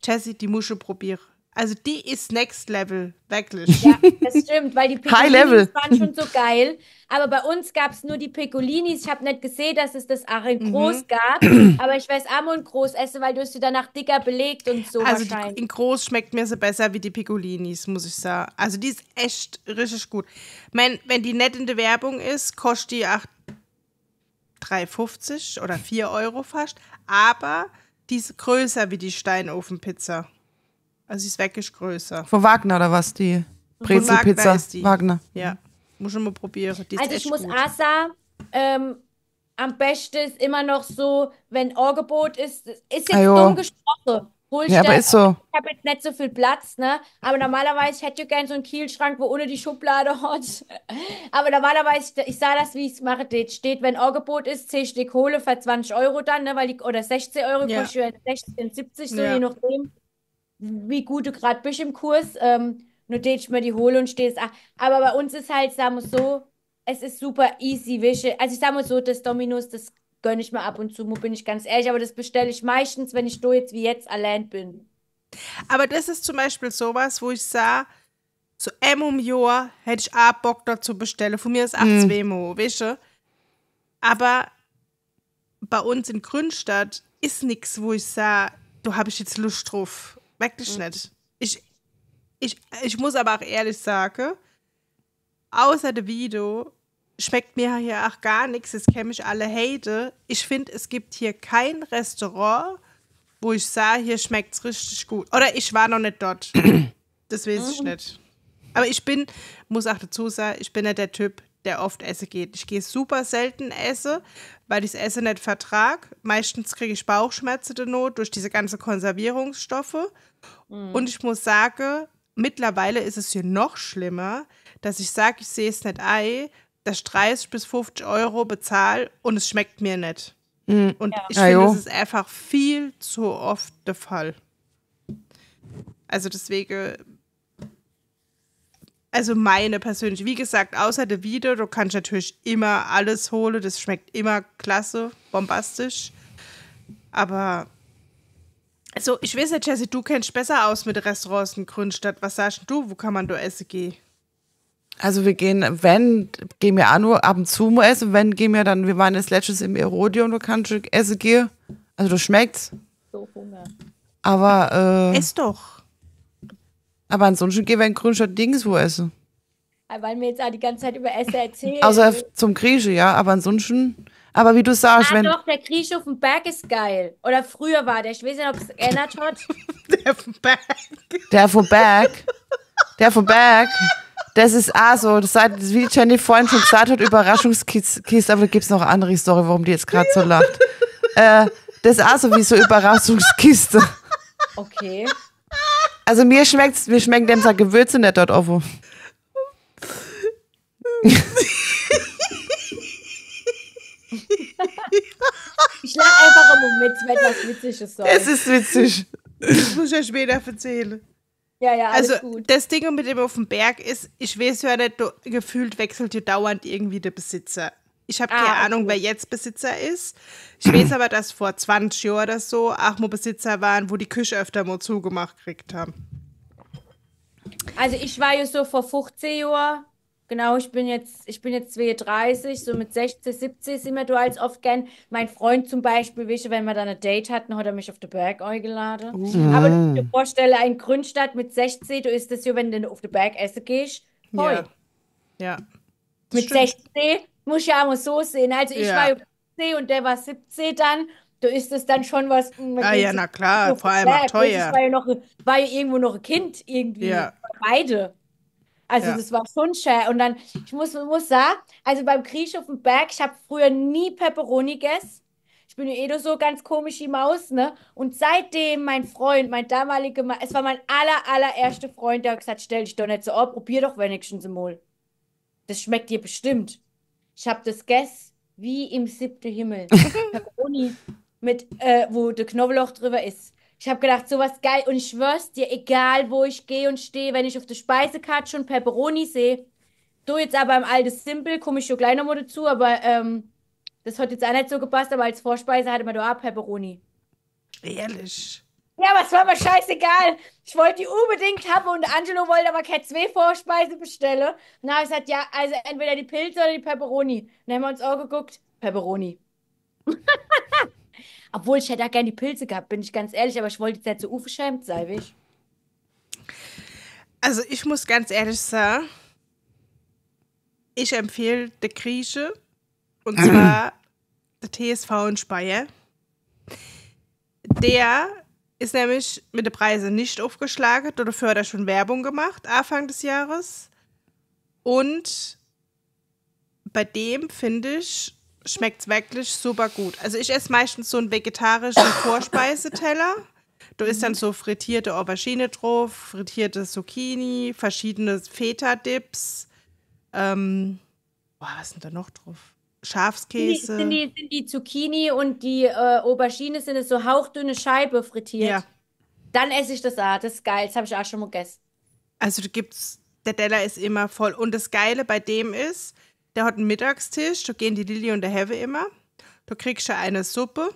Jessie, die musst du probieren. Also die ist next level, wirklich.
Ja, das stimmt, weil die. Piccolinis waren schon so geil. Aber bei uns gab es nur die Piccolinis. Ich habe nicht gesehen, dass es das auch in
Mhm.
groß gab. Aber ich weiß in groß essen, weil du hast sie danach dicker belegt und so
Also die, in groß schmeckt mir sie besser wie die Piccolinis, muss ich sagen. Also die ist echt richtig gut. Wenn, wenn die nicht in der Werbung ist, kostet die 8 3,50 oder 4 Euro fast. Aber die ist größer wie die Steinofenpizza. Also sie ist wirklich größer.
Von Wagner oder was? Die
Wagner
Brezelpizza.
die.
Wagner.
Ja, muss schon mal probieren. Die ist
Also ich muss
gut.
sagen, ähm, am besten ist immer noch so, wenn Angebot ist, ist jetzt
Ah, jo.
dumm gesprochen. Hol
Ja, aber ist so.
Ich habe jetzt nicht so viel Platz, ne? Aber normalerweise hätte ich gerne so einen Kielschrank, wo ohne die Schublade hat. Aber normalerweise, ich sah das, wie ich es mache, dort steht, wenn Angebot ist, 10 Stück Kohle für 20 Euro dann, ne? Weil die, oder 16 Euro,
Ja.
kostet ja 16, 70, so
Ja.
je nachdem, wie gut du gerade bist im Kurs. Ähm, nur dort ich mir die hole und stehe es. Aber bei uns ist halt, sagen wir so, es ist super easy wische. Also ich sag mal so, das Dominos, das gönne ich mir ab und zu, bin ich ganz ehrlich, aber das bestelle ich meistens, wenn ich da jetzt wie jetzt allein bin.
Aber das ist zum Beispiel sowas, wo ich sage, so einmal im Jahr hätte ich auch Bock dort zu bestellen. Von mir ist auch
Mhm.
zweimal, weißt du? Aber bei uns in Grünstadt ist nichts, wo ich sage, du habe ich jetzt Lust drauf. Wirklich nicht. Ich, ich, ich muss aber auch ehrlich sagen, außer der Video schmeckt mir hier auch gar nichts. Es käme ich alle hate. Ich finde, es gibt hier kein Restaurant, wo ich sage, hier schmeckt es richtig gut. Oder ich war noch nicht dort. Das weiß ich nicht. Aber ich bin, muss auch dazu sagen, ich bin nicht der Typ, der oft essen geht. Ich gehe super selten essen, weil ich das Essen nicht vertrag. Meistens kriege ich Bauchschmerzen der Not durch diese ganzen Konservierungsstoffe. Und ich muss sagen, mittlerweile ist es hier noch schlimmer, dass ich sage, ich sehe es nicht ein, dass ich 30 bis 50 Euro bezahle und es schmeckt mir nicht. Und ich
Ja,
finde,
jo.
es ist einfach viel zu oft der Fall. Also deswegen, also meine persönliche, wie gesagt, außer der Video, du kannst natürlich immer alles holen, das schmeckt immer klasse, bombastisch. Aber, also ich weiß nicht, Jessie, du kennst besser aus mit Restaurants in Grünstadt. Was sagst du, wo kann man da essen gehen?
Also wir gehen, wenn, gehen wir auch nur ab und zu mal essen. Wenn, gehen wir dann, wir waren jetzt letztens im Erodion, da kannst du essen gehen. Also du schmeckt's.
So Hunger.
Aber, äh,
Ess doch.
aber ansonsten gehen wir in Grünstadt nirgendwo essen.
Weil wir jetzt auch die ganze Zeit über Essen erzählen.
Außer zum Grieche, ja. Aber ansonsten, aber wie du sagst,
ah,
wenn,
doch, der Kriech auf dem Berg ist geil. Oder früher war der. Ich weiß nicht, ob es geändert hat.
Der vom Berg.
der vom Berg, der vom Berg, das ist auch so, das sagt, wie Jenny vorhin schon gesagt hat, Überraschungskiste, aber da gibt's noch eine andere Story, warum die jetzt gerade so lacht. Äh, das ist auch so wie so Überraschungskiste.
Okay.
Also mir schmeckt's, mir schmecken dem Sack Gewürze nicht dort offen.
Ich lach einfach im Moment, wenn was Witziges soll.
Es ist witzig.
Das muss ich ja später erzählen.
Ja, ja,
Also,
gut.
das Ding mit dem auf dem Berg ist, ich weiß ja nicht, du, gefühlt wechselt hier dauernd irgendwie der Besitzer. Ich habe keine
Ah, okay.
Ahnung, wer jetzt Besitzer ist. Ich weiß aber, dass vor 20 Jahren oder so auch mal Besitzer waren, wo die Küche öfter mal zugemacht gekriegt haben.
Also ich war ja so vor 15 Jahren, genau, ich bin jetzt, ich bin jetzt 32, so mit 16, 17 sind wir da als oft gern. Mein Freund zum Beispiel, weißt du, wenn wir dann ein Date hatten, hat er mich auf den Berg eingeladen. Aber du dir vorstellen, ein Grünstadt mit 16, du ist das ja, wenn du auf den Berg essen gehst, hoi.
Ja. Ja.
Mit
stimmt.
16 muss ich ja auch mal so sehen. Also ich
Ja.
war ja 15 und der war 17 dann. Da ist es dann schon was. man
Ah ja, na klar, vor allem auch teuer.
Ich war ja, noch, war ja irgendwo noch ein Kind irgendwie.
Ja.
Beide. Also
Ja.
das war schon schön. Und dann, ich muss, muss sagen, also beim Kriech auf dem Berg, ich habe früher nie Pepperoni gegessen. Ich bin ja eh so ganz komisch die Maus, ne? Und seitdem mein Freund, mein damaliger Mann, es war mein aller, allererster Freund, der hat gesagt, stell dich doch nicht so ab, probier doch wenigstens mal. Das schmeckt dir bestimmt. Ich habe das gegessen wie im siebten Himmel. Pepperoni mit, äh, wo der Knoblauch drüber ist. Ich habe gedacht, sowas geil. Und ich schwör's dir, egal wo ich gehe und stehe, wenn ich auf der Speisekarte schon Pepperoni sehe, du jetzt aber im altes Simple, komme ich schon gleich nochmal dazu, aber ähm, das hat jetzt auch nicht so gepasst, aber als Vorspeise hatte man da auch Pepperoni.
Ehrlich.
Ja, aber es war mir scheißegal. Ich wollte die unbedingt haben und Angelo wollte aber keine zwei Vorspeise bestellen. Und dann habe ich gesagt, ja, also entweder die Pilze oder die Pepperoni. Und dann haben wir uns auch geguckt, Pepperoni. Obwohl, ich hätte auch gerne die Pilze gehabt, bin ich ganz ehrlich, aber ich wollte jetzt nicht so unverschämt sein, wie ich.
Also ich muss ganz ehrlich sagen, ich empfehle der Grieche und zwar der TSV in Speyer. Der ist nämlich mit den Preisen nicht aufgeschlagen. Dafür hat er schon Werbung gemacht, Anfang des Jahres. Und bei dem, finde ich, schmeckt es wirklich super gut. Also ich esse meistens so einen vegetarischen Vorspeiseteller. Da ist dann so frittierte Aubergine drauf, frittierte Zucchini, verschiedene Feta-Dips. Ähm, boah, was sind da noch drauf?
Sind die,
Schafskäse.
sind die, sind die Zucchini und die äh, Aubergine sind es so hauchdünne Scheibe frittiert?
Ja.
Dann esse ich das auch. Das ist geil. Das habe ich auch schon mal gegessen.
Also du gibt's, der Teller ist immer voll. Und das Geile bei dem ist, der hat einen Mittagstisch, da gehen die Lilly und der Heave immer. Du kriegst du eine Suppe,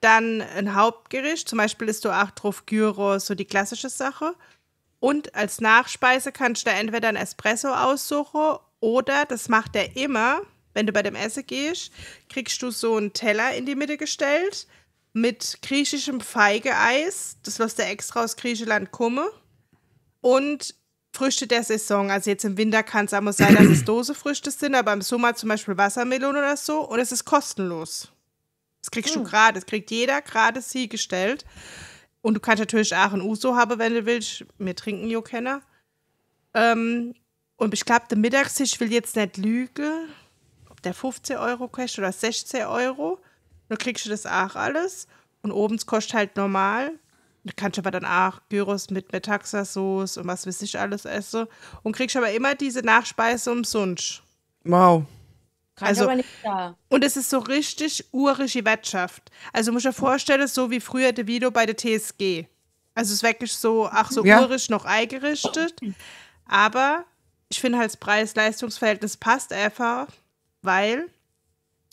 dann ein Hauptgericht, zum Beispiel ist du auch drauf Gyros, so die klassische Sache. Und als Nachspeise kannst du da entweder ein Espresso aussuchen oder, das macht er immer, wenn du bei dem Essen gehst, kriegst du so einen Teller in die Mitte gestellt mit griechischem Feigeeis. Das lässt er extra aus Griechenland kommen. Und Früchte der Saison. Also jetzt im Winter kann es aber sein, dass es Dosefrüchte sind, aber im Sommer zum Beispiel Wassermelone oder so. Und es ist kostenlos. Das kriegst du gerade. Das kriegt jeder gerade sie gestellt. Und du kannst natürlich auch ein Uso haben, wenn du willst. Wir trinken jo keiner. Ähm, und ich glaube, der Mittagstisch will jetzt nicht lügen, ob der 15 Euro kostet oder 16 Euro. Dann kriegst du das auch alles. Und oben kostet halt normal. Du kannst aber dann auch Gyros mit Metaxa-Sauce und was weiß ich alles essen. Und kriegst aber immer diese Nachspeise umsonst.
Wow.
Kann
Also-
aber nicht da.
Und es ist so richtig urische Wirtschaft. Also muss ich dir vorstellen, so wie früher der Video bei der TSG. Also es ist wirklich so, ach so
Ja.
urisch noch eingerichtet. Aber ich finde halt das Preis-Leistungs-Verhältnis passt einfach, weil,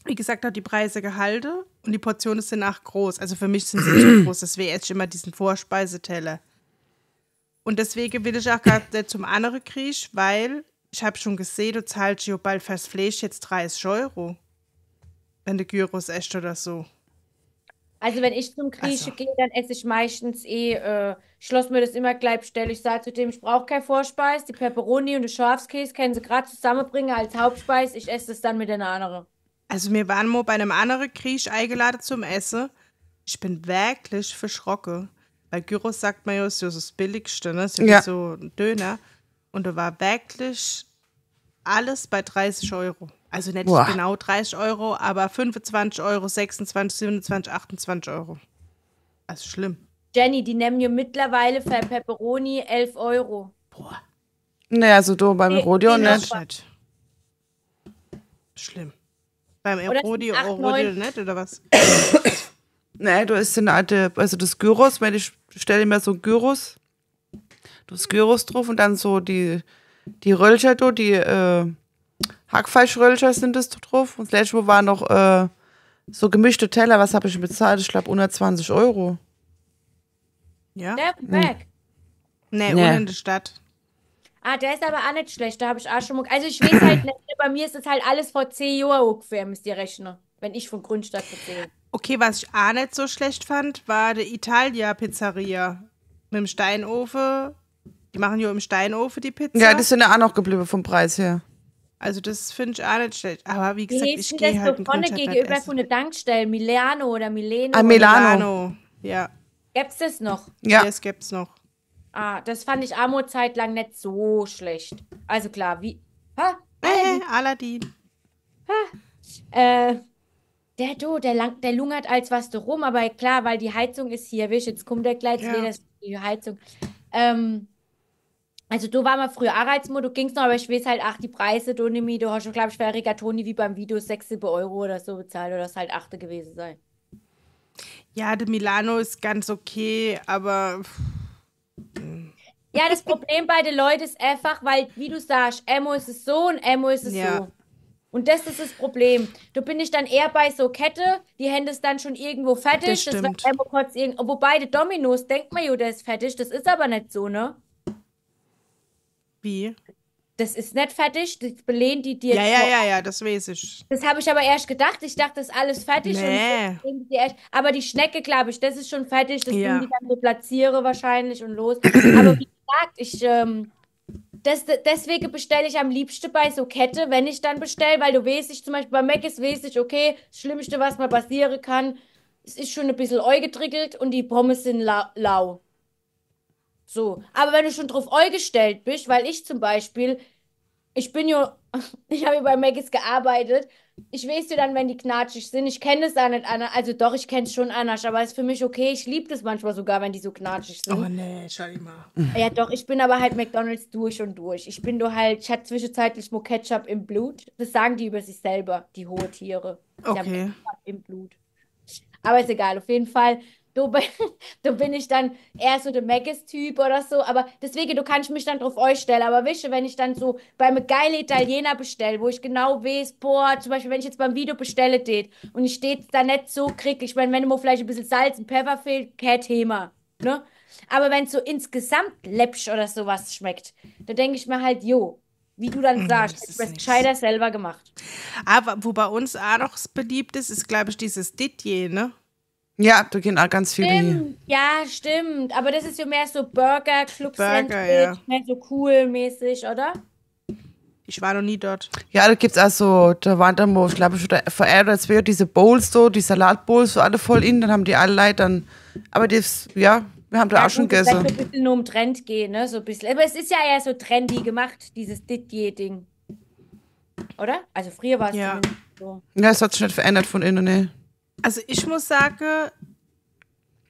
wie gesagt, hat die Preise gehalten und die Portionen sind auch groß. Also für mich sind sie nicht so groß, deswegen esse ich immer diesen Vorspeiseteller. Und deswegen will ich auch gerade nicht zum anderen Krieg, weil ich habe schon gesehen, du zahlst ja bald fürs Fleisch jetzt 30 Euro. Wenn du Gyros esst oder so.
Also wenn ich zum Grieche
Also.
gehe, dann esse ich meistens eh, äh, ich lasse mir das immer gleich bestellen. Ich sage zu dem, ich brauche kein Vorspeis, die Pepperoni und den Schafskäse können sie gerade zusammenbringen als Hauptspeis. Ich esse das dann mit den anderen.
Also wir waren mal bei einem anderen Krieg eingeladen zum Essen. Ich bin wirklich verschrocken. Weil Gyros sagt man ja, ist ja so das Billigste, ne? Ist ja,
Ja.
wie so ein Döner. Und da war wirklich alles bei 30 Euro. Also nicht
Boah.
genau 30 Euro, aber 25 Euro, 26, 27, 28 Euro. Also schlimm.
Jenny, die nehmen ja mittlerweile für Pepperoni 11 Euro.
Boah,
Naja, so du beim
Nee,
Rodeo
nee,
nicht.
nicht. Schlimm. Beim Rodeo
neun.
nicht, oder was?
Nee, du isst eine alte, also das Gyros, wenn ich stelle mir so Gyros, du hast Gyros drauf und dann so die, die Röllcher, do, die äh, Hackfleischröllcher sind das da drauf. Und das letzte Mal war noch äh, so gemischte Teller, was habe ich bezahlt? Ich glaube 120 Euro.
Ja?
Der weg.
Nee,
Nee.
ohne in der Stadt.
Ah, der ist aber auch nicht schlecht. Da habe ich auch schon mal. Also ich weiß halt nicht, bei mir ist das halt alles vor 10 Jahren ungefähr, müsst ihr rechnen. Wenn ich von Grundstadt erzähle.
Okay, was ich auch nicht so schlecht fand, war die Italia Pizzeria. Mit dem Steinofen. Die machen ja im Steinofen die Pizza.
Ja, die sind ja auch noch geblieben vom Preis her.
also das finde ich auch nicht schlecht. Aber wie
Wie
gesagt,
hieß
ich gehe
das
halt
so vorne gegenüber
essen.
von der Tankstelle? Milano oder Mileno?
Ah, Milano.
Milano. Ja,
Genau.
Gibt's das noch?
Ja.
das gibt's noch.
Ah, das fand ich Amo Zeit lang nicht so schlecht. Also klar, wie. Ha?
Äh, Aladdin.
Äh, der du, der, lang, der lungert als was du rum, aber klar, weil die Heizung ist hier, wisch, jetzt kommt der gleich,
Ja.
das die Heizung. Ähm, also du war mal früher Anreizmo, du gingst noch, aber ich weiß halt, ach, die Preise, du nimm du hast schon, glaube ich, für Rigatoni wie beim Video 6, 7 Euro oder so bezahlt oder das halt 8 gewesen sein.
Ja, der Milano ist ganz okay, aber
Ja, das Problem bei den Leuten ist einfach, weil, wie du sagst, Emo ist es so und Emo ist es
Ja.
so. Und das ist das Problem. Du bin ich dann eher bei so Kette, die Hände ist dann schon irgendwo fertig.
Das stimmt.
Emo kurz irgend... Wobei der Dominos, denkt man ja, der ist fertig. Das ist aber nicht so, ne?
wie?
Das ist nicht fertig. Das belehnen die dir
Ja, ja, ja, ja, das weiß ich.
Das habe ich aber erst gedacht. Ich dachte, das ist alles fertig.
Nee.
Die erst, aber die Schnecke, glaube ich, das ist schon fertig. Das
Ja.
Die dann so platziere wahrscheinlich und los. Aber wie gesagt, ich, ähm, das, deswegen bestelle ich am liebsten bei so Kette, wenn ich dann bestelle, weil du weißt, ich zum Beispiel bei Mac ist, weiß ich, okay, das Schlimmste, was mal passieren kann, es ist schon ein bisschen eugetriggelt und die Pommes sind lau. So. Aber wenn du schon drauf eingestellt bist, weil ich zum Beispiel, ich bin ja, ich habe ja bei Maggis gearbeitet. Ich weiß ja dann, wenn die knatschig sind. Ich kenne es auch nicht anders. Also doch, ich kenne es schon anders, aber es ist für mich okay. Ich liebe das manchmal sogar, wenn die so knatschig sind.
Oh nee, schau mal.
Ja, doch, ich bin aber halt McDonald's durch und durch. Ich bin doch halt, ich hatte zwischenzeitlich mal Ketchup im Blut. Das sagen die über sich selber, die hohe Tiere. Die haben
Okay.
Ketchup im Blut. Aber ist egal, auf jeden Fall. Du, bin- du bin ich dann eher so der Maggis-Typ oder so. Aber deswegen, du kannst mich dann drauf euch stellen. Aber wisst ihr, wenn ich dann so bei einem geilen Italiener bestelle, wo ich genau weiß, boah, zum Beispiel, wenn ich jetzt beim Video bestelle, det, und ich steht da nicht so krieg, ich meine, wenn mir vielleicht ein bisschen Salz und Pfeffer fehlt, kein Thema. Ne? Aber wenn es so insgesamt läppsch oder sowas schmeckt, da denke ich mir halt, jo, wie du dann sagst,
das ist
gescheiter selber gemacht.
Aber wo bei uns auch noch beliebt ist, ist, glaube ich, dieses Didier, ne?
Ja, da gehen auch ganz viele hier.
Stimmt, ja, stimmt. Aber das ist ja mehr so Burger, Club
Burger, ja.
mehr so cool mäßig, oder?
Ich war noch nie dort.
Ja, da gibt's auch so, da waren dann, wo, ich glaube, schon vor ein oder zwei diese Bowls so, die Salatbowls, so alle voll in, dann haben die alle Leute dann, aber das, ja, wir haben da
Ja,
auch schon gegessen.
wird ein bisschen nur um Trend gehen, ne? So ein bisschen. Aber es ist ja eher so trendy gemacht, dieses Didier-Ding. Oder? Also früher war es
Ja.
so.
Ja, es hat sich nicht verändert von innen, ne.
Also ich muss sagen,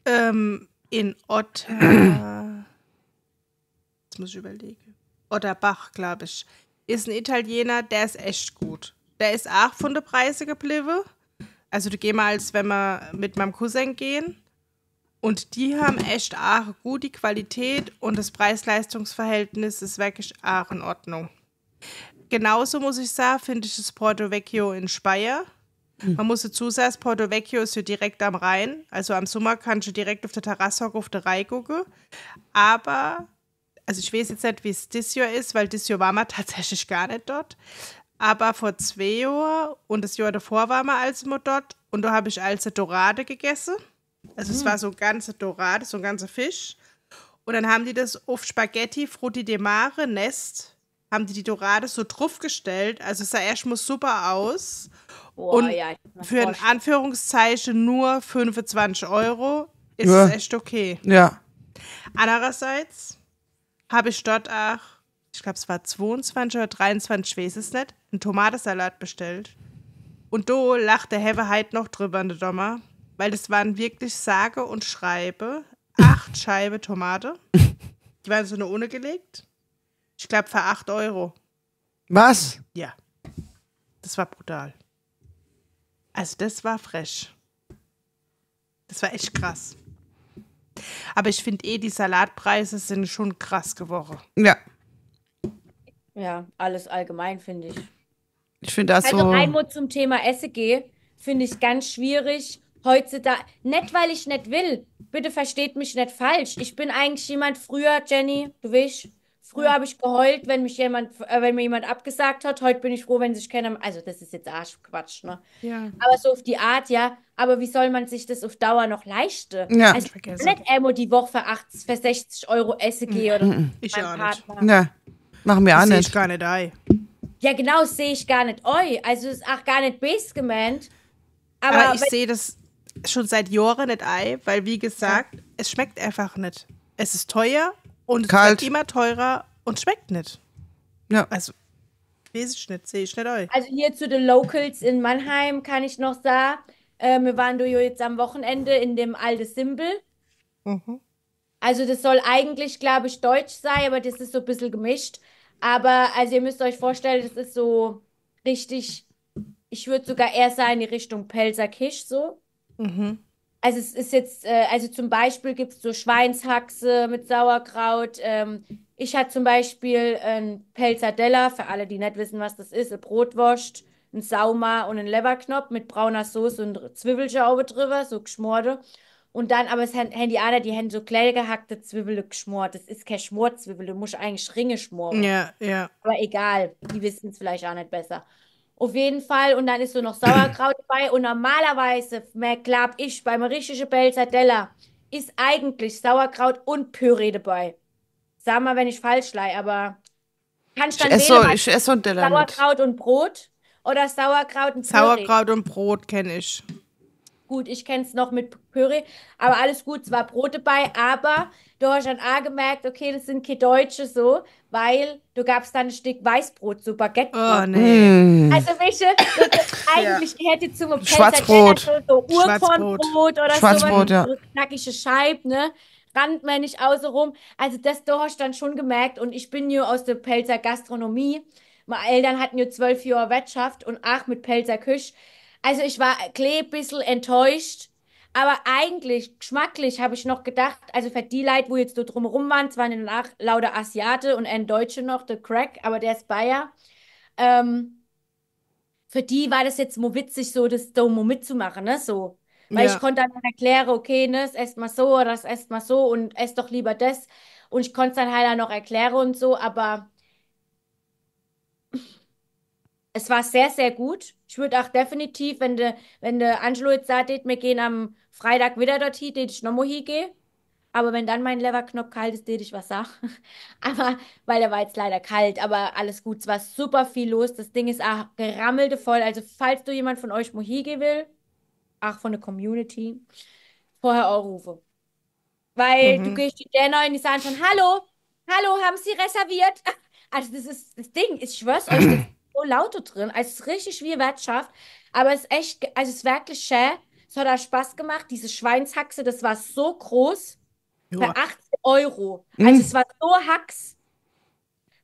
ähm, in Otter, jetzt muss ich überlegen, Otterbach, glaube ich, ist ein Italiener, der ist echt gut. Der ist auch von der Preise geblieben. Also du geh mal, als wenn wir mit meinem Cousin gehen. Und die haben echt auch gute Qualität und das Preis-Leistungs-Verhältnis ist wirklich auch in Ordnung. Genauso muss ich sagen, finde ich das Porto Vecchio in Speyer. Man muss dazu sagen, Porto Vecchio ist ja direkt am Rhein. Also am Sommer kannst du direkt auf der Terrasse auf der Rhein gucken. Aber, also ich weiß jetzt nicht, wie es dieses Jahr ist, weil dieses Jahr war man tatsächlich gar nicht dort. Aber vor zwei Jahren und das Jahr davor war man also mal dort. Und da habe ich also Dorade gegessen. Also es war so ein ganzer Dorade, so ein ganzer Fisch. Und dann haben die das auf Spaghetti Frutti de Mare Nest, haben die die Dorade so draufgestellt. Also es sah erstmal super aus.
Boah,
Und
ja,
Für in
vorstellen.
Anführungszeichen nur 25 Euro ist
Ja.
es echt okay.
Ja.
Andererseits habe ich dort auch, ich glaube, es war 22 oder 23, ich weiß es nicht, einen Tomatensalat bestellt. Und da lacht der Heave halt noch drüber, der Dommer, weil das waren wirklich sage und schreibe acht Scheiben Tomate. Die waren so eine ohne gelegt. Ich glaube, für 8 Euro.
Was?
Ja. Das war brutal. Also, das war fresh. Das war echt krass. Aber ich finde eh, die Salatpreise sind schon krass geworden.
Ja.
Ja, alles allgemein, finde ich.
Ich finde das
Also
so.
einmal zum Thema SG finde ich ganz schwierig. Heutzutage, nicht weil ich nicht will, bitte versteht mich nicht falsch. Ich bin eigentlich jemand früher, Jenny, du weißt, früher habe ich geheult, wenn mich jemand, äh, wenn mir jemand abgesagt hat. Heute bin ich froh, wenn sich keiner, also das ist jetzt Arschquatsch, ne?
Ja.
Aber so auf die Art, ja. Aber wie soll man sich das auf Dauer noch leisten?
Ja.
Also
Vergessen.
nicht einmal die Woche für, 80, für 60 Euro SG oder
Ich
mein
auch nicht.
Partner.
Ja. Machen wir auch
Das sehe ich
nicht.
gar nicht ein.
Ja, genau, das sehe ich gar nicht eu. Also ist auch gar nicht base gemeint. Aber,
Aber ich sehe das schon seit Jahren nicht ein, weil, wie gesagt, es schmeckt einfach nicht. Es ist teuer und es
Kalt.
wird immer teurer und schmeckt nicht.
Ja.
Also, weiß ich nicht, sehe ich nicht ein.
also hier zu den Locals in Mannheim kann ich noch sagen, äh, wir waren jetzt am Wochenende in dem Alte Simbel.
Mhm.
Also das soll eigentlich, glaube ich, deutsch sein, aber das ist so ein bisschen gemischt. Aber also ihr müsst euch vorstellen, das ist so richtig, ich würde sogar eher sagen in die Richtung Pelzer Kisch so.
Mhm.
Also es ist jetzt, äh, also zum Beispiel gibt es so Schweinshaxe mit Sauerkraut. Ähm, ich hatte zum Beispiel ein Pelzadella, für alle, die nicht wissen, was das ist, ein Brotwurst, ein Sauma und ein Leberknopf mit brauner Soße und Zwiebelschaube drüber, so geschmorte. Und dann, aber es haben die anderen, die haben so klein gehackte Zwiebeln geschmort. Das ist keine Schmorzwiebel, du musst eigentlich Ringe schmoren.
Ja, ja.
Aber egal, die wissen es vielleicht auch nicht besser. Auf jeden Fall. Und dann ist so noch Sauerkraut dabei. Und normalerweise, mehr glaub ich, beim richtigen Belzadella ist eigentlich Sauerkraut und Püree dabei. Sag mal, wenn ich falsch lei, aber kannst dann
Ich esse
wählen,
ich esse.
Sauerkraut und Brot oder Sauerkraut und Püree.
Sauerkraut und Brot kenne ich.
Gut, ich kenne es noch mit Püree, aber alles gut, es war Brot dabei, aber du hast dann auch gemerkt, okay, das sind keine Deutsche so, weil du gabst dann ein Stück Weißbrot, so Baguettebrot.
Oh, nee.
Also welche, eigentlich die hätte zum Pelzer
Schwarzbrot.
so. Urkornbrot oder
Schwarzbrot,
so,
ja.
so knackige Scheib, ne? Randmännisch außenrum. Also das da hast du dann schon gemerkt und ich bin ja aus der Pelzer Gastronomie. Meine Eltern hatten ja zwölf Jahre Wirtschaft und auch mit Pelzer Küche. Also ich war ein klein bisschen enttäuscht, aber eigentlich geschmacklich habe ich noch gedacht, also für die Leute, wo jetzt so drumherum waren, zwar nach lauter Asiate und ein Deutsche noch, der Crack, aber der ist Bayer. Ähm, für die war das jetzt mal witzig, so das da mal mitzumachen, ne? So. Weil
Ja.
ich konnte dann erklären, okay, ne, das esst mal so oder das esst mal so und esst doch lieber das. Und ich konnte es dann halt noch erklären und so, aber es war sehr, sehr gut. Ich würde auch definitiv, wenn der wenn der Angelo jetzt sagt, wir gehen am Freitag wieder dorthin, tät ich nochmal hingehen. Aber wenn dann mein Leverknopf kalt ist, tät ich was sagen. Aber, weil der war jetzt leider kalt, aber alles gut. Es war super viel los. Das Ding ist auch gerammelte voll. Also, falls du jemand von euch hingehen will, auch von der Community, vorher anrufen. Weil du gehst die Däner und die sagen schon, hallo, hallo, haben Sie reserviert? Also das ist das Ding, ich schwör's euch, das so laut da drin, also es ist richtig wie Wirtschaft, aber es ist echt, also es ist wirklich schön, es hat auch Spaß gemacht, diese Schweinshaxe, das war so groß, für
Ja.
18 Euro, also es war so Hax,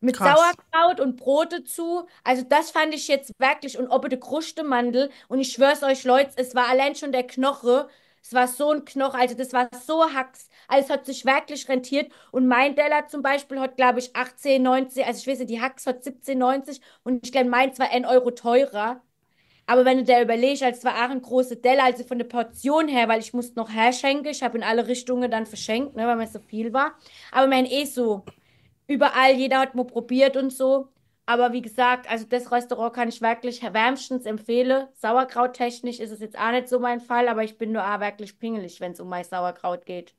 mit
Krass.
Sauerkraut und Brot dazu. Also das fand ich jetzt wirklich und ob der Krustemandel und ich schwör's euch Leute, es war allein schon der Knoche. Es war so ein Knoche, also das war so Hacks. Also es hat sich wirklich rentiert und mein Teller zum Beispiel hat glaube ich 18,90, also ich weiß nicht, die Hacks hat 17,90 und ich glaube meins war 1 Euro teurer. Aber wenn du dir überlegst, als war auch ein großer Teller, also von der Portion her, weil ich musste noch herschenken, ich habe in alle Richtungen dann verschenkt, ne, weil mir so viel war. Aber mein eh so überall, jeder hat mal probiert und so. Aber wie gesagt, also das Restaurant kann ich wirklich wärmstens empfehlen. Sauerkrauttechnisch ist es jetzt auch nicht so mein Fall, aber ich bin nur auch wirklich pingelig, wenn es um mein Sauerkraut geht.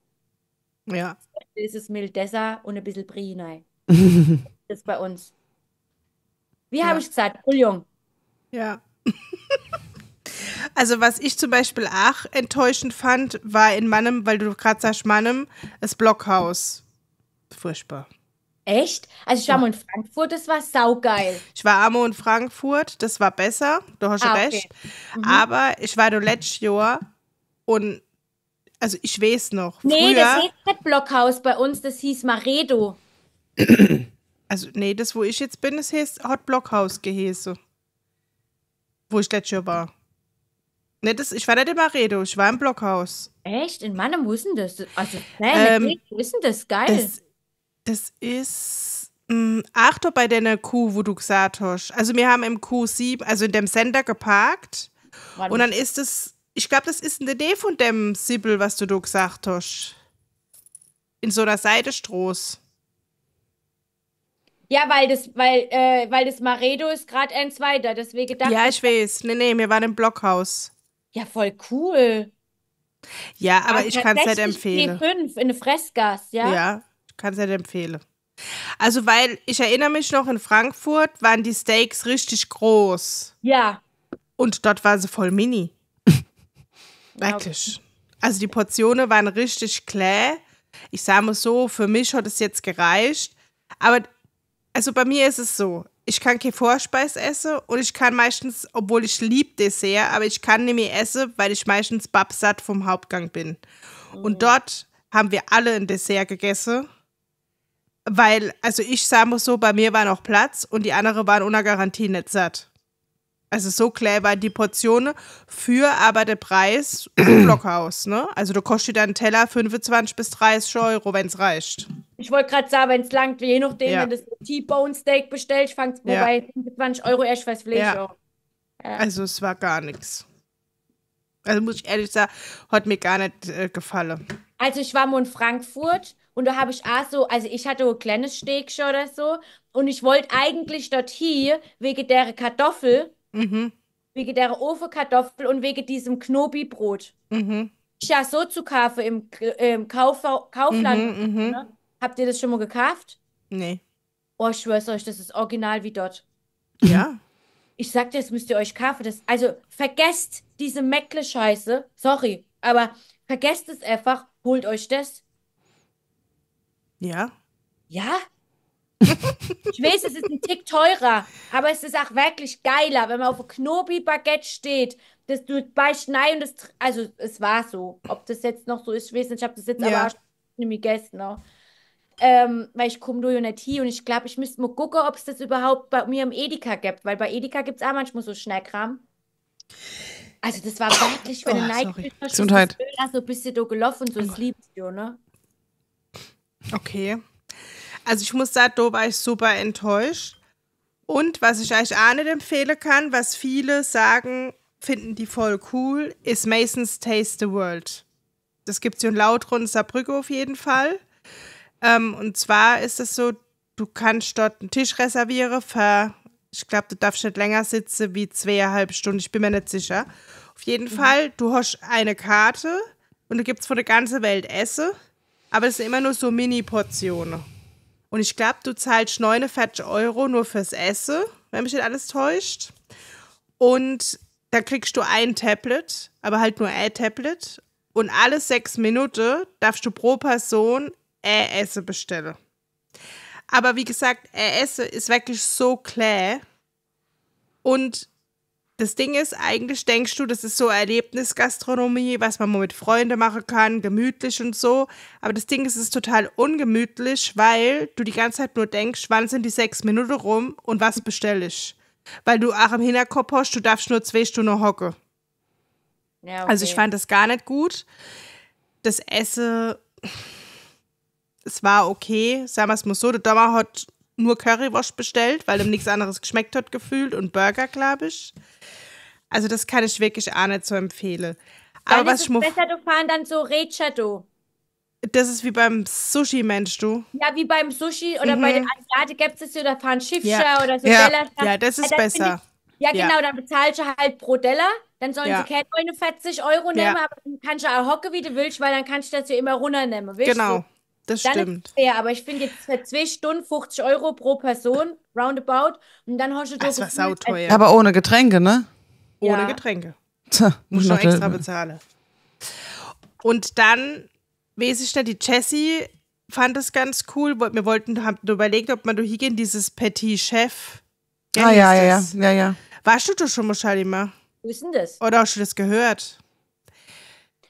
Ja.
ist es Mildesser und ein bisschen Brie rein. Das ist bei uns. Wie
Ja.
habe ich gesagt? Entschuldigung.
Ja. Also was ich zum Beispiel auch enttäuschend fand, war in Mannem, weil du gerade sagst Mannem, das Blockhaus. Furchtbar.
Echt? Also ich war mal in Frankfurt, das war saugeil.
Ich war Amo in Frankfurt, das war besser, du hast
Ah, okay.
recht. Aber ich war da letztes Jahr und also ich weiß noch,
Nee,
früher,
das hieß nicht Blockhaus bei uns, das hieß Maredo.
also nee, das wo ich jetzt bin, das heißt Hot Blockhaus geheißen. Wo ich letztes Jahr war. Nee, das, ich war nicht im Aredo, ich war im Blockhaus.
Echt? In Mannem, wo ist denn das? Also, nee,
Ähm,
wo ist denn das? Geil.
Das, das ist mh, ach doch bei deiner Kuh, wo du gesagt hast. Also wir haben im Q7, also in dem Sender geparkt
Warte
und dann ist es, ich glaube, das ist in der Nähe von dem Sibyl, was du da gesagt hast. In so einer Seitestroß.
Ja, weil das, weil, äh, weil das Maredo ist gerade eins weiter, deswegen dachte
Ja,
ich,
weiß. Nee, nee, wir waren im Blockhaus.
ja, voll cool.
Ja, aber
Ah,
ich kann es nicht
tatsächlich
empfehlen.
P5 in der Fressgas, ja?
Ja, ich kann es nicht empfehlen. Also, weil ich erinnere mich noch, in Frankfurt waren die Steaks richtig groß.
Ja.
Und dort war sie voll mini. Wirklich. Also die Portionen waren richtig klein. Ich sage mal so, für mich hat es jetzt gereicht. Aber also bei mir ist es so, ich kann keine Vorspeis essen und ich kann meistens, obwohl ich lieb Dessert, aber ich kann nicht mehr essen, weil ich meistens babsatt vom Hauptgang bin. Und dort haben wir alle ein Dessert gegessen. Weil, also ich sage mal so, bei mir war noch Platz und die anderen waren unter Garantie nicht satt. Also so klar war die Portion für aber der Preis im Blockhaus, ne? Also du kostet dann einen Teller 25 bis 30 Euro, wenn es reicht.
Ich wollte gerade sagen, wenn es langt, je nachdem,
Ja.
wenn du das T-Bone Steak bestellst, fängt es
Ja.
bei 25 Euro erst fürs Fleisch
Ja.
an. Ja.
Also es war gar nichts. Also muss ich ehrlich sagen, hat mir gar nicht äh, gefallen.
Also ich war mal in Frankfurt und da habe ich auch so, also ich hatte ein kleines Steakchen oder so und ich wollte eigentlich dort hier wegen der Kartoffel,
Mhm,
wegen der Ofenkartoffel und wegen diesem Knobi-Brot.
mhm,
Ich ja so zu kaufen im, im Kauf, Kaufland.
mhm, mhm.
Ne? Habt ihr das schon mal gekauft?
Nee.
Oh, ich schwör's euch, das ist original wie dort.
Ja.
Ich sag dir, das müsst ihr euch kaufen. Das, also vergesst diese Meckle-Scheiße. Sorry, aber vergesst es einfach. Holt euch das.
Ja.
Ja? Ich weiß, es ist ein Tick teurer, aber es ist auch wirklich geiler, wenn man auf ein Knobi-Baguette steht. Das du beißt nein und das, also es war so. Ob das jetzt noch so ist, ich weiß nicht, ich habe das jetzt
Ja.
aber auch schon nicht mehr gegessen. Ne? Ähm, weil ich komme durch nicht hier und ich glaube, ich müsste mal gucken, ob es das überhaupt bei mir im Edeka gibt, weil bei Edeka gibt es auch manchmal so Schnellkram. Also das war wirklich, wenn
Oh,
du bist, hast du
Gesundheit.
das Öl auch so ein bisschen da gelaufen, so das liebst du, ne?
Okay. Also ich muss sagen, da war ich super enttäuscht. Und was ich euch auch nicht empfehlen kann, was viele sagen, finden die voll cool, ist Mason's Taste the World. Das gibt es hier in Lautrun und Saarbrücke auf jeden Fall. Ähm, und zwar ist es so, du kannst dort einen Tisch reservieren für, ich glaube, du darfst nicht länger sitzen wie zweieinhalb Stunden, ich bin mir nicht sicher. Auf jeden Fall, du hast eine Karte und du gibst von der ganzen Welt Essen, aber es sind immer nur so Mini-Portionen. Und ich glaube, du zahlst 49 Euro nur fürs Essen, wenn mich nicht alles täuscht. Und da kriegst du ein Tablet, aber halt nur ein Tablet. Und alle sechs Minuten darfst du pro Person ein Essen bestellen. Aber wie gesagt, ein Essen ist wirklich so klar. Und das Ding ist, eigentlich denkst du, das ist so Erlebnisgastronomie, was man mal mit Freunden machen kann, gemütlich und so. Aber das Ding ist, es ist total ungemütlich, weil du die ganze Zeit nur denkst, wann sind die sechs Minuten rum und was bestelle ich. Weil du auch im Hinterkopf hast, du darfst nur zwei Stunden hocken.
Ja,
Also ich
okay.
fand das gar nicht gut. Das Essen, es war okay, sagen wir es mal so. Der Dommer hat nur Currywurst bestellt, weil ihm nichts anderes geschmeckt hat gefühlt und Burger, glaube ich. Also das kann ich wirklich auch nicht so empfehlen.
Dann
Aber was
ist
ich
besser, du fahren dann so Rechato.
das ist wie beim Sushi, Mensch, du.
Ja, wie beim Sushi oder bei den Asiaten gibt es ja, da fahren Schiffscher
Mhm. Ja.
oder so
Ja.
Ja, das ist
dann
besser.
finde Ich, ja,
Ja.
genau, dann bezahlst du halt pro Teller. Dann sollen
Ja.
sie keine 49 Euro nehmen,
Ja.
aber dann kannst du auch hocken, wie du willst, weil dann kannst du das ja immer runternehmen. Weißt
Genau,
du?
Das
Dann
stimmt.
ist fair, aber ich finde jetzt für zwei Stunden 50 Euro pro Person, roundabout, und dann hast du
Das war sauteuer.
Aber ohne Getränke, ne?
Ohne
Ja.
Getränke.
Tja,
Muss
muss
noch extra bezahlen. Und dann, weiß ich nicht, die Jessie fand es ganz cool. Wir wollten, haben überlegt, ob man da hingehen, dieses Petit Chef.
Ah, ja, ja, ja,
Das.
ja, ja.
Warst du da schon mal, Schalima?
Wo ist denn das?
Oder hast du das gehört?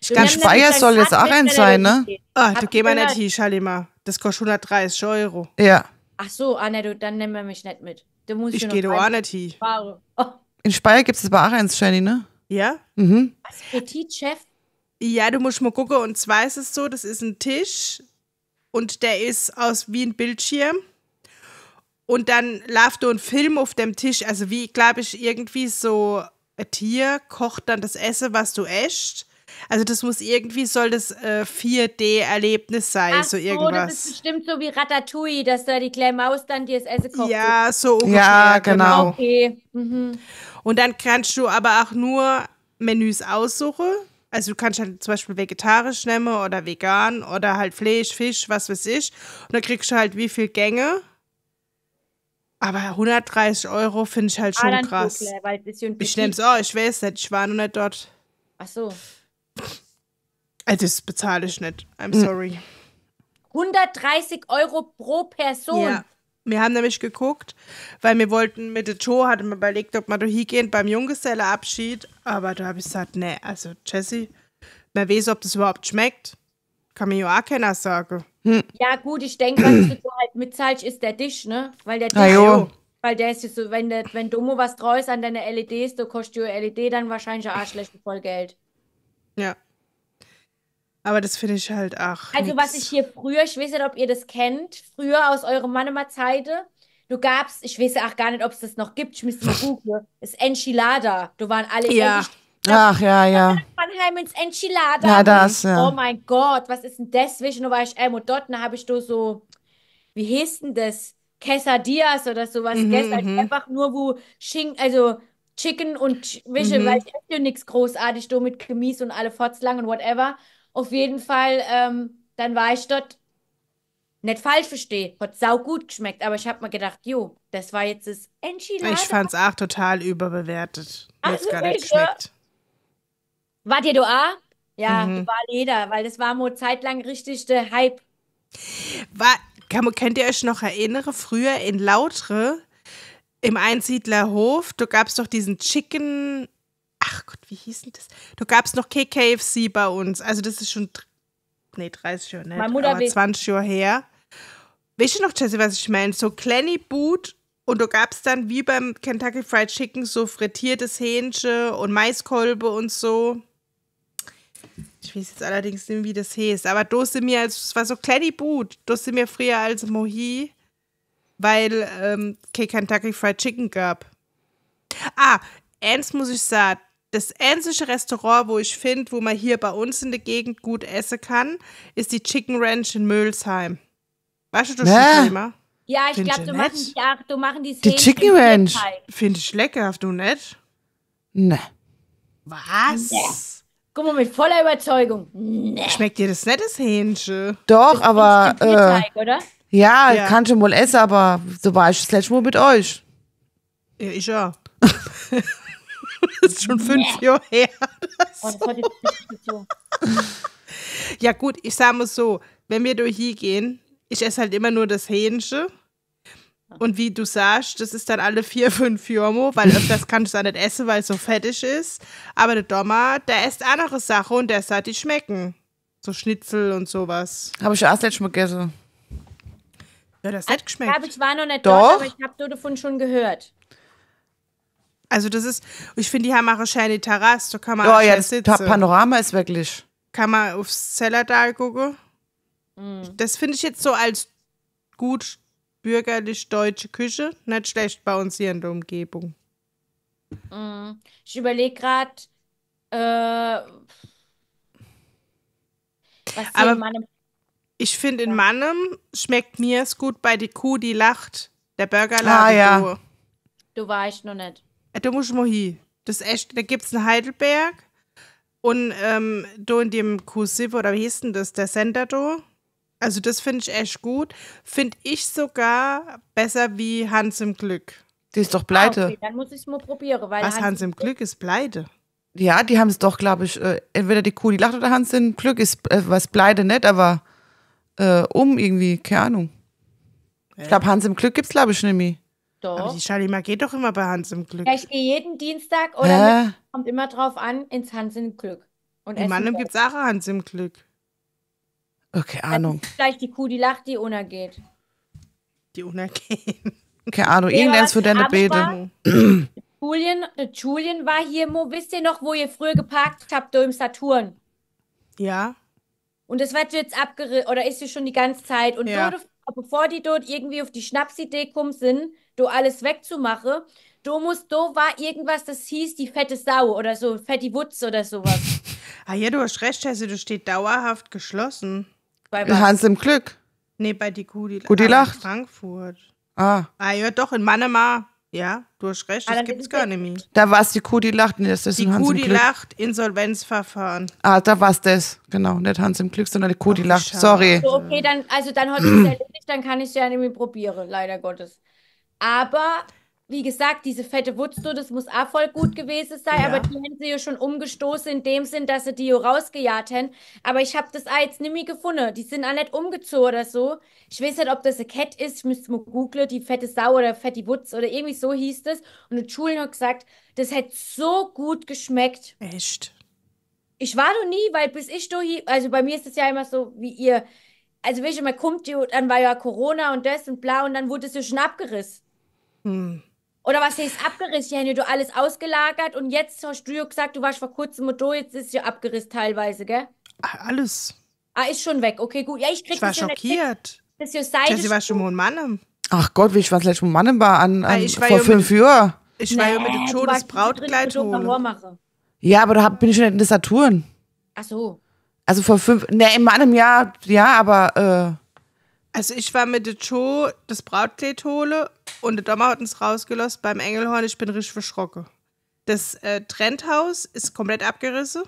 Ich
Du
glaube,
nimmst
Speyer soll jetzt auch eins sein,
da
ne?
ah, du
ich
geh mal nicht hin, Schalima. Das kostet 130 Euro.
Ja.
Ach so, ah, ne, du, dann nehmen wir mich nicht mit. Da muss
Ich
noch
gehe da auch nicht hin.
Oh,
In Speyer gibt es aber auch eins, Jenny, ne?
Ja?
Mhm.
was, Petit Chef?
Ja, du musst mal gucken. Und zwar ist es so, das ist ein Tisch und der ist aus wie ein Bildschirm. Und dann läuft da ein Film auf dem Tisch. Also wie, glaube ich, irgendwie so ein Tier kocht dann das Essen, was du esst. Also das muss irgendwie, soll das äh, 4D-Erlebnis sein,
Ach
so
so, das ist
irgendwas.
bestimmt so wie Ratatouille, dass da die kleine Maus dann dir das Essen kocht.
Ja, so ungefähr.
Ja, genau.
Okay. Mhm.
Und dann kannst du aber auch nur Menüs aussuchen. Also du kannst halt zum Beispiel vegetarisch nehmen oder vegan oder halt Fleisch, Fisch, was weiß ich. Und dann kriegst du halt wie viel Gänge. Aber 130 Euro finde ich halt
Ah,
schon
dann
krass.
Ein
Ich nehme es auch, ich weiß nicht, ich war noch nicht dort.
Ach so.
Also das bezahle ich nicht. I'm
Hm.
sorry.
130 Euro pro Person.
Ja. Wir haben nämlich geguckt, weil wir wollten mit der Joe, hatten wir überlegt, ob wir da hingehen beim Junggeselleabschied. Aber da habe ich gesagt, nee, also Jessie, man weiß, ob das überhaupt schmeckt. Kann mir ja auch keiner sagen.
Ja, gut, ich denke, was du so halt mitzahlst, ist der Tisch, ne? Weil der Tisch,
Ah, jo.
Weil der ist ja so, wenn, der, wenn du mal was treust an deine LEDs, du kostet ja LED dann wahrscheinlich auch schlecht voll Geld.
Ja. Aber das finde ich halt ach.
Also
nix.
was ich hier früher, ich weiß nicht, ob ihr das kennt, früher aus eurer Mannemer Zeite, du gabst, ich weiß ja auch gar nicht, ob es das noch gibt, ich müsste mal googeln, das Enchilada. Du waren alle
Ja.
Ach ja, ja.
Mannheim ins Enchilada.
Ja, das, ja.
Oh mein Gott, was ist denn das? Zwischen war ich einmal dort, dann habe ich da so, wie hieß denn das? Quesadillas oder sowas
Mhm,
gegessen. Also
mhm.
einfach nur, wo Schinken, also Chicken und Ch- Wische,
Mhm.
weil ich esse ja nichts großartig, da mit Chemise und alle Fotzlang und whatever. Auf jeden Fall, ähm, dann war ich dort, nicht falsch verstehe, hat sau gut geschmeckt, aber ich habe mir gedacht, jo, das war jetzt das Enchilada.
Ich fand's auch total überbewertet. Mir hat's gar nicht geschmeckt.
Wart ihr da auch? Ja,
Mhm.
war jeder, weil das war mal zeitlang richtig der Hype.
War, kann, könnt ihr euch noch erinnern, früher in Lautre im Einsiedlerhof, da gab's doch diesen Chicken. Ach Gott, wie hieß denn das? Da gab's noch KKFC bei uns. Also, das ist schon. Nee, 30 Jahre nicht, aber
weiß-
20 Jahre her. Weißt du noch, Jesse, was ich meine? So Clanny Boot und da gab's dann wie beim Kentucky Fried Chicken so frittiertes Hähnchen und Maiskolbe und so. Ich weiß jetzt allerdings nicht, wie das hieß. Aber da sind mir, es war so Clanny Boot, da sind mir früher als Mohi, weil ähm, Kentucky Fried Chicken gab. Ah, eins muss ich sagen. Das einzige Restaurant, wo ich finde, wo man hier bei uns in der Gegend gut essen kann, ist die Chicken Ranch in Mölsheim. Weißt du das
Hä?
schon Thema?
Ja, ich glaube, du machen die, ach, du machen die
Die Chicken Ranch.
Finde ich lecker, du nicht?
Ne.
Was?
Guck mal, mit voller Überzeugung. Nee.
Schmeckt dir das nicht, das Hähnchen?
Doch, aber
Im
äh,
oder?
ja,
Ja.
kann schon wohl essen, aber so war ich das letzte Mal mit euch.
Ja, ich ja. das ist schon fünf Jahre her.
Oh, das jetzt nicht so.
Ja, gut, ich sag mal so, wenn wir durch hier gehen, ich esse halt immer nur das Hähnchen. Und wie du sagst, das ist dann alle vier, fünf Jahre, weil öfters kann ich es auch nicht essen, weil es so fettig ist. Aber der Dommer, der isst andere Sachen und der sagt, die schmecken. So Schnitzel und sowas.
Habe ich auch das letzte Mal gegessen.
Ja, das hat
Ich
geschmeckt.
glaube, ich war noch nicht
Doch.
dort, aber ich habe davon schon gehört.
Also das ist, ich finde, die haben auch eine schöne Terrasse, da kann man
Ja,
auch
ja, das
sitzen.
Panorama ist wirklich.
kann man aufs Zellertal gucken.
Mhm.
Das finde ich jetzt so als gut bürgerlich deutsche Küche nicht schlecht bei uns hier in der Umgebung.
Mhm. Ich überlege gerade, äh, was
Aber-
in meinem
Ich finde, in Mannem schmeckt mir es gut bei die Kuh, die lacht. Der Burgerladen.
Ah, ja.
Du warst noch nicht.
Da muss ich mal hin. Das ist echt, da gibt es einen Heidelberg. Und ähm, da in dem Kursiv, oder wie hieß denn das, der Sender da? Also das finde ich echt gut. Finde ich sogar besser wie Hans im Glück.
Die ist doch
Ah,
pleite.
okay, dann muss ich es mal probieren, weil
Was Hans im Glück ist pleite.
Ja, die haben es doch, glaube ich, äh, entweder die Kuh, die lacht oder Hans im Glück ist äh, was pleite nicht, aber äh, um irgendwie, keine Ahnung. Ich glaube, Hans im Glück gibt's, glaube ich, nicht mehr.
Aber
Doch.
die Schalima geht doch immer bei Hans im Glück.
Ja, ich gehe jeden Dienstag oder mit, kommt immer drauf an, ins Hans im Glück. Und
In
dort.
gibt es auch Hans im Glück.
Okay, Ahnung.
Vielleicht die Kuh, die lacht, die untergeht.
Die unergehen.
Keine Ahnung.
Ja,
Irgendeins für deine
aber-
Bete.
Julian, äh, Julian war hier, Mo, wisst ihr noch, wo ihr früher geparkt habt, da im Saturn?
Ja.
Und das wird jetzt abgerissen, oder ist es schon die ganze Zeit? Und
Ja.
dort, bevor die dort irgendwie auf die Schnapsidee kommen sind, do alles wegzumachen, do muss, do war irgendwas, das hieß die fette Sau oder so, Fetti Wutz oder sowas.
Ah ja, du hast recht, Jesse, du steht dauerhaft geschlossen.
Bei was?
Hans im Glück.
Nee, bei die Kuh, die,
Kuh, die
ah, in
lacht.
Frankfurt.
Ah,
Ah ja, doch, in Mannemar. Ja, du hast recht,
Ah,
das
dann
gibt's gar nicht mehr.
da war es die Kuh, die lacht. Nee, das ist
Die
ein Hans
Kuh,
im
die
Glück.
lacht, Insolvenzverfahren.
Ah, da war's das. Genau, nicht Hans im Glück, sondern die Kuh, die
Ach,
lacht. Sorry.
So, okay, dann, also dann hat es erledigt, dann kann ich es ja nicht mehr probieren, leider Gottes. Aber, wie gesagt, diese fette Wutsto, das muss auch voll gut gewesen sein,
Ja.
aber die haben sie ja schon umgestoßen in dem Sinn, dass sie die ja rausgejagt haben. Aber ich habe das auch jetzt nicht mehr gefunden. Die sind auch nicht umgezogen oder so. Ich weiß nicht, ob das eine Cat ist, ich müsste mal googeln, die fette Sau oder fette Wutz oder irgendwie so hieß das. Und die Julian hat gesagt, das hätte so gut geschmeckt.
Echt.
Ich war noch nie, weil bis ich da hier, also bei mir ist es ja immer so, wie ihr, also weißt du, man kommt, dann war ja Corona und das und bla und dann wurde es ja schon abgerissen. Oder was heißt abgerissen? Ja du alles ausgelagert und jetzt hast du ja gesagt, du warst vor kurzem mit da, jetzt ist ja abgerissen teilweise, gell?
Ah, Alles.
Ah, ist schon weg. Okay, gut. Ja, ich krieg
Ich war
das
schockiert.
Das ist ja.
Jessie war schon mal ein Mann.
Ach Gott, wie ich was letztes Mal Mann war an,
Ah,
an
ich war
vor
ja
fünf Jahren.
Ich war ja mit dem Joe das Brautkleid holen.
machen.
Ja, aber da hab, bin ich schon in der Saturn.
Ach so.
Also vor fünf, ne, in meinem Jahr, ja, aber
Also ich war mit dem Joe das Brautkleid hole und der Dommer hat uns rausgelost beim Engelhorn. Ich bin richtig verschrocken. Das äh, Trendhaus ist komplett abgerissen.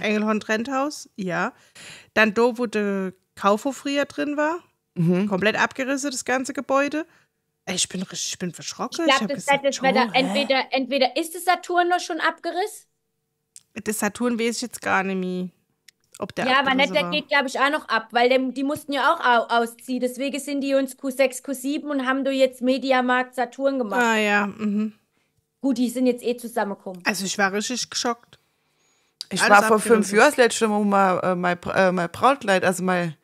Engelhorn Trendhaus, ja. Dann da, wo der Kaufhof früher drin war,
Mhm.
komplett abgerissen, das ganze Gebäude. Ich bin richtig, ich bin verschrocken.
Ich glaube, das,
gesagt,
das entweder, entweder ist das Saturn noch schon abgerissen.
Das Saturn weiß ich jetzt gar nicht mehr, ob der
Ja, aber nicht,
war.
geht, glaube ich, auch noch ab, weil dem, die mussten ja auch au ausziehen. Deswegen sind die uns Q6, Q7 und haben du jetzt Mediamarkt Saturn gemacht.
Ah ja, mhm.
Gut, die sind jetzt eh zusammengekommen.
Also ich war richtig geschockt.
ich
Alles
war vor fünf. Jahren das letzte Mal mal, äh, mein, äh, mein Brautkleid, also mein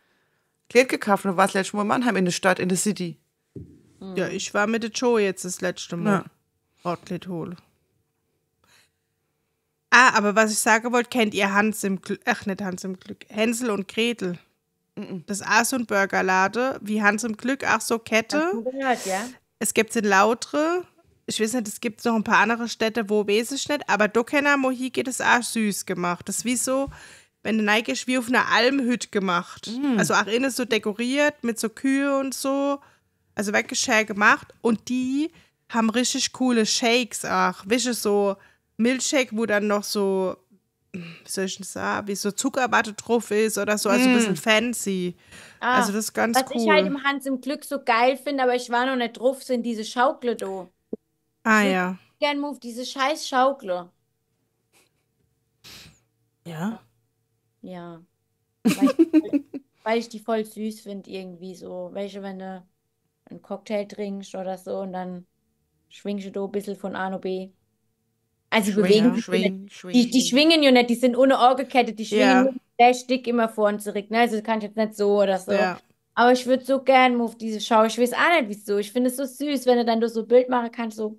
Kleid gekauft und war das letzte Mal in Mannheim in der Stadt, in der City.
Ja, ich war mit der Joe jetzt das letzte Mal.
Ja.
Brautkleid hole. Ah, aber was ich sagen wollte, kennt ihr Hans im Glück? Ach, nicht Hans im Glück. Hänsel und Gretel. Das ist auch so ein Burgerlade, wie Hans im Glück, auch so Kette.
Gehört, ja?
Es gibt in Lautre. Ich weiß nicht, es gibt noch ein paar andere Städte, wo weiß ich nicht. Aber Dokena Mohi geht es auch süß gemacht. Das ist wie so, wenn du neigst, wie auf einer Almhütte gemacht. Also auch innen so dekoriert mit so Kühe und so. Also wirklich schön gemacht. Und die haben richtig coole Shakes auch. Wische so Milchshake, wo dann noch so, wie soll ich denn sagen, wie so Zuckerwatte drauf ist oder so. Also ein bisschen fancy.
Ah,
Also das ist ganz
was
cool.
ich halt im Hans im Glück so geil finde, aber ich war noch nicht drauf, sind diese Schaukler da.
ah ja.
Gern move diese scheiß Schaukler.
Ja.
Ja. Weil ich, weil ich die voll süß finde, irgendwie so. Welche, wenn du einen Cocktail trinkst oder so und dann schwingst du da ein bisschen von A nach B. Also die bewegen sich ja nicht. Die, die schwingen ja nicht, die sind ohne Orgelkette, die schwingen nur der Stick immer vor und zurück. Ne? Also das kann ich jetzt nicht so oder so.
Ja.
Aber ich würde so gern move diese Schau. Ich weiß auch nicht wieso. Ich finde es so süß, wenn du dann so ein Bild machen kannst, so.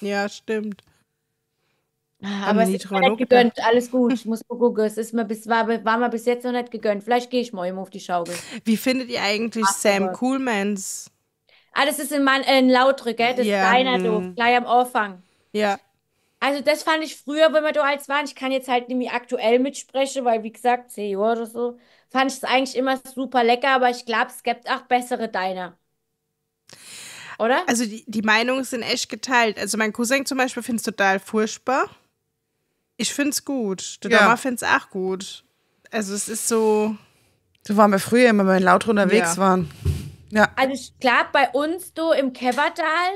Ja, stimmt.
Ah, Aber es ist mir nicht gegönnt. Alles gut. Ich muss mal gucken. Es ist mir bis, war, war mir bis jetzt noch nicht gegönnt. Vielleicht gehe ich morgen auf die Schaukel.
Wie findet ihr eigentlich
Ach,
Sam Coolmans?
Ah, das ist in, Man äh, in Lautre, gell? Das
Ja,
ist deiner doof, gleich am Anfang.
Ja.
Also das fand ich früher, wenn wir da als waren, ich kann jetzt halt nicht mehr aktuell mitsprechen, weil wie gesagt, 10 Jahre oder so, fand ich es eigentlich immer super lecker, aber ich glaube, es gibt auch bessere Diner. Oder?
Also die, die Meinungen sind echt geteilt. Also mein Cousin zum Beispiel findet es total furchtbar. Ich finde es gut. Der
Ja.
Dommer findet es auch gut. Also es ist so.
Da waren wir früher immer, wenn wir in Lauter unterwegs
Ja.
waren. Ja.
Also ich glaube, bei uns du im Kevertal,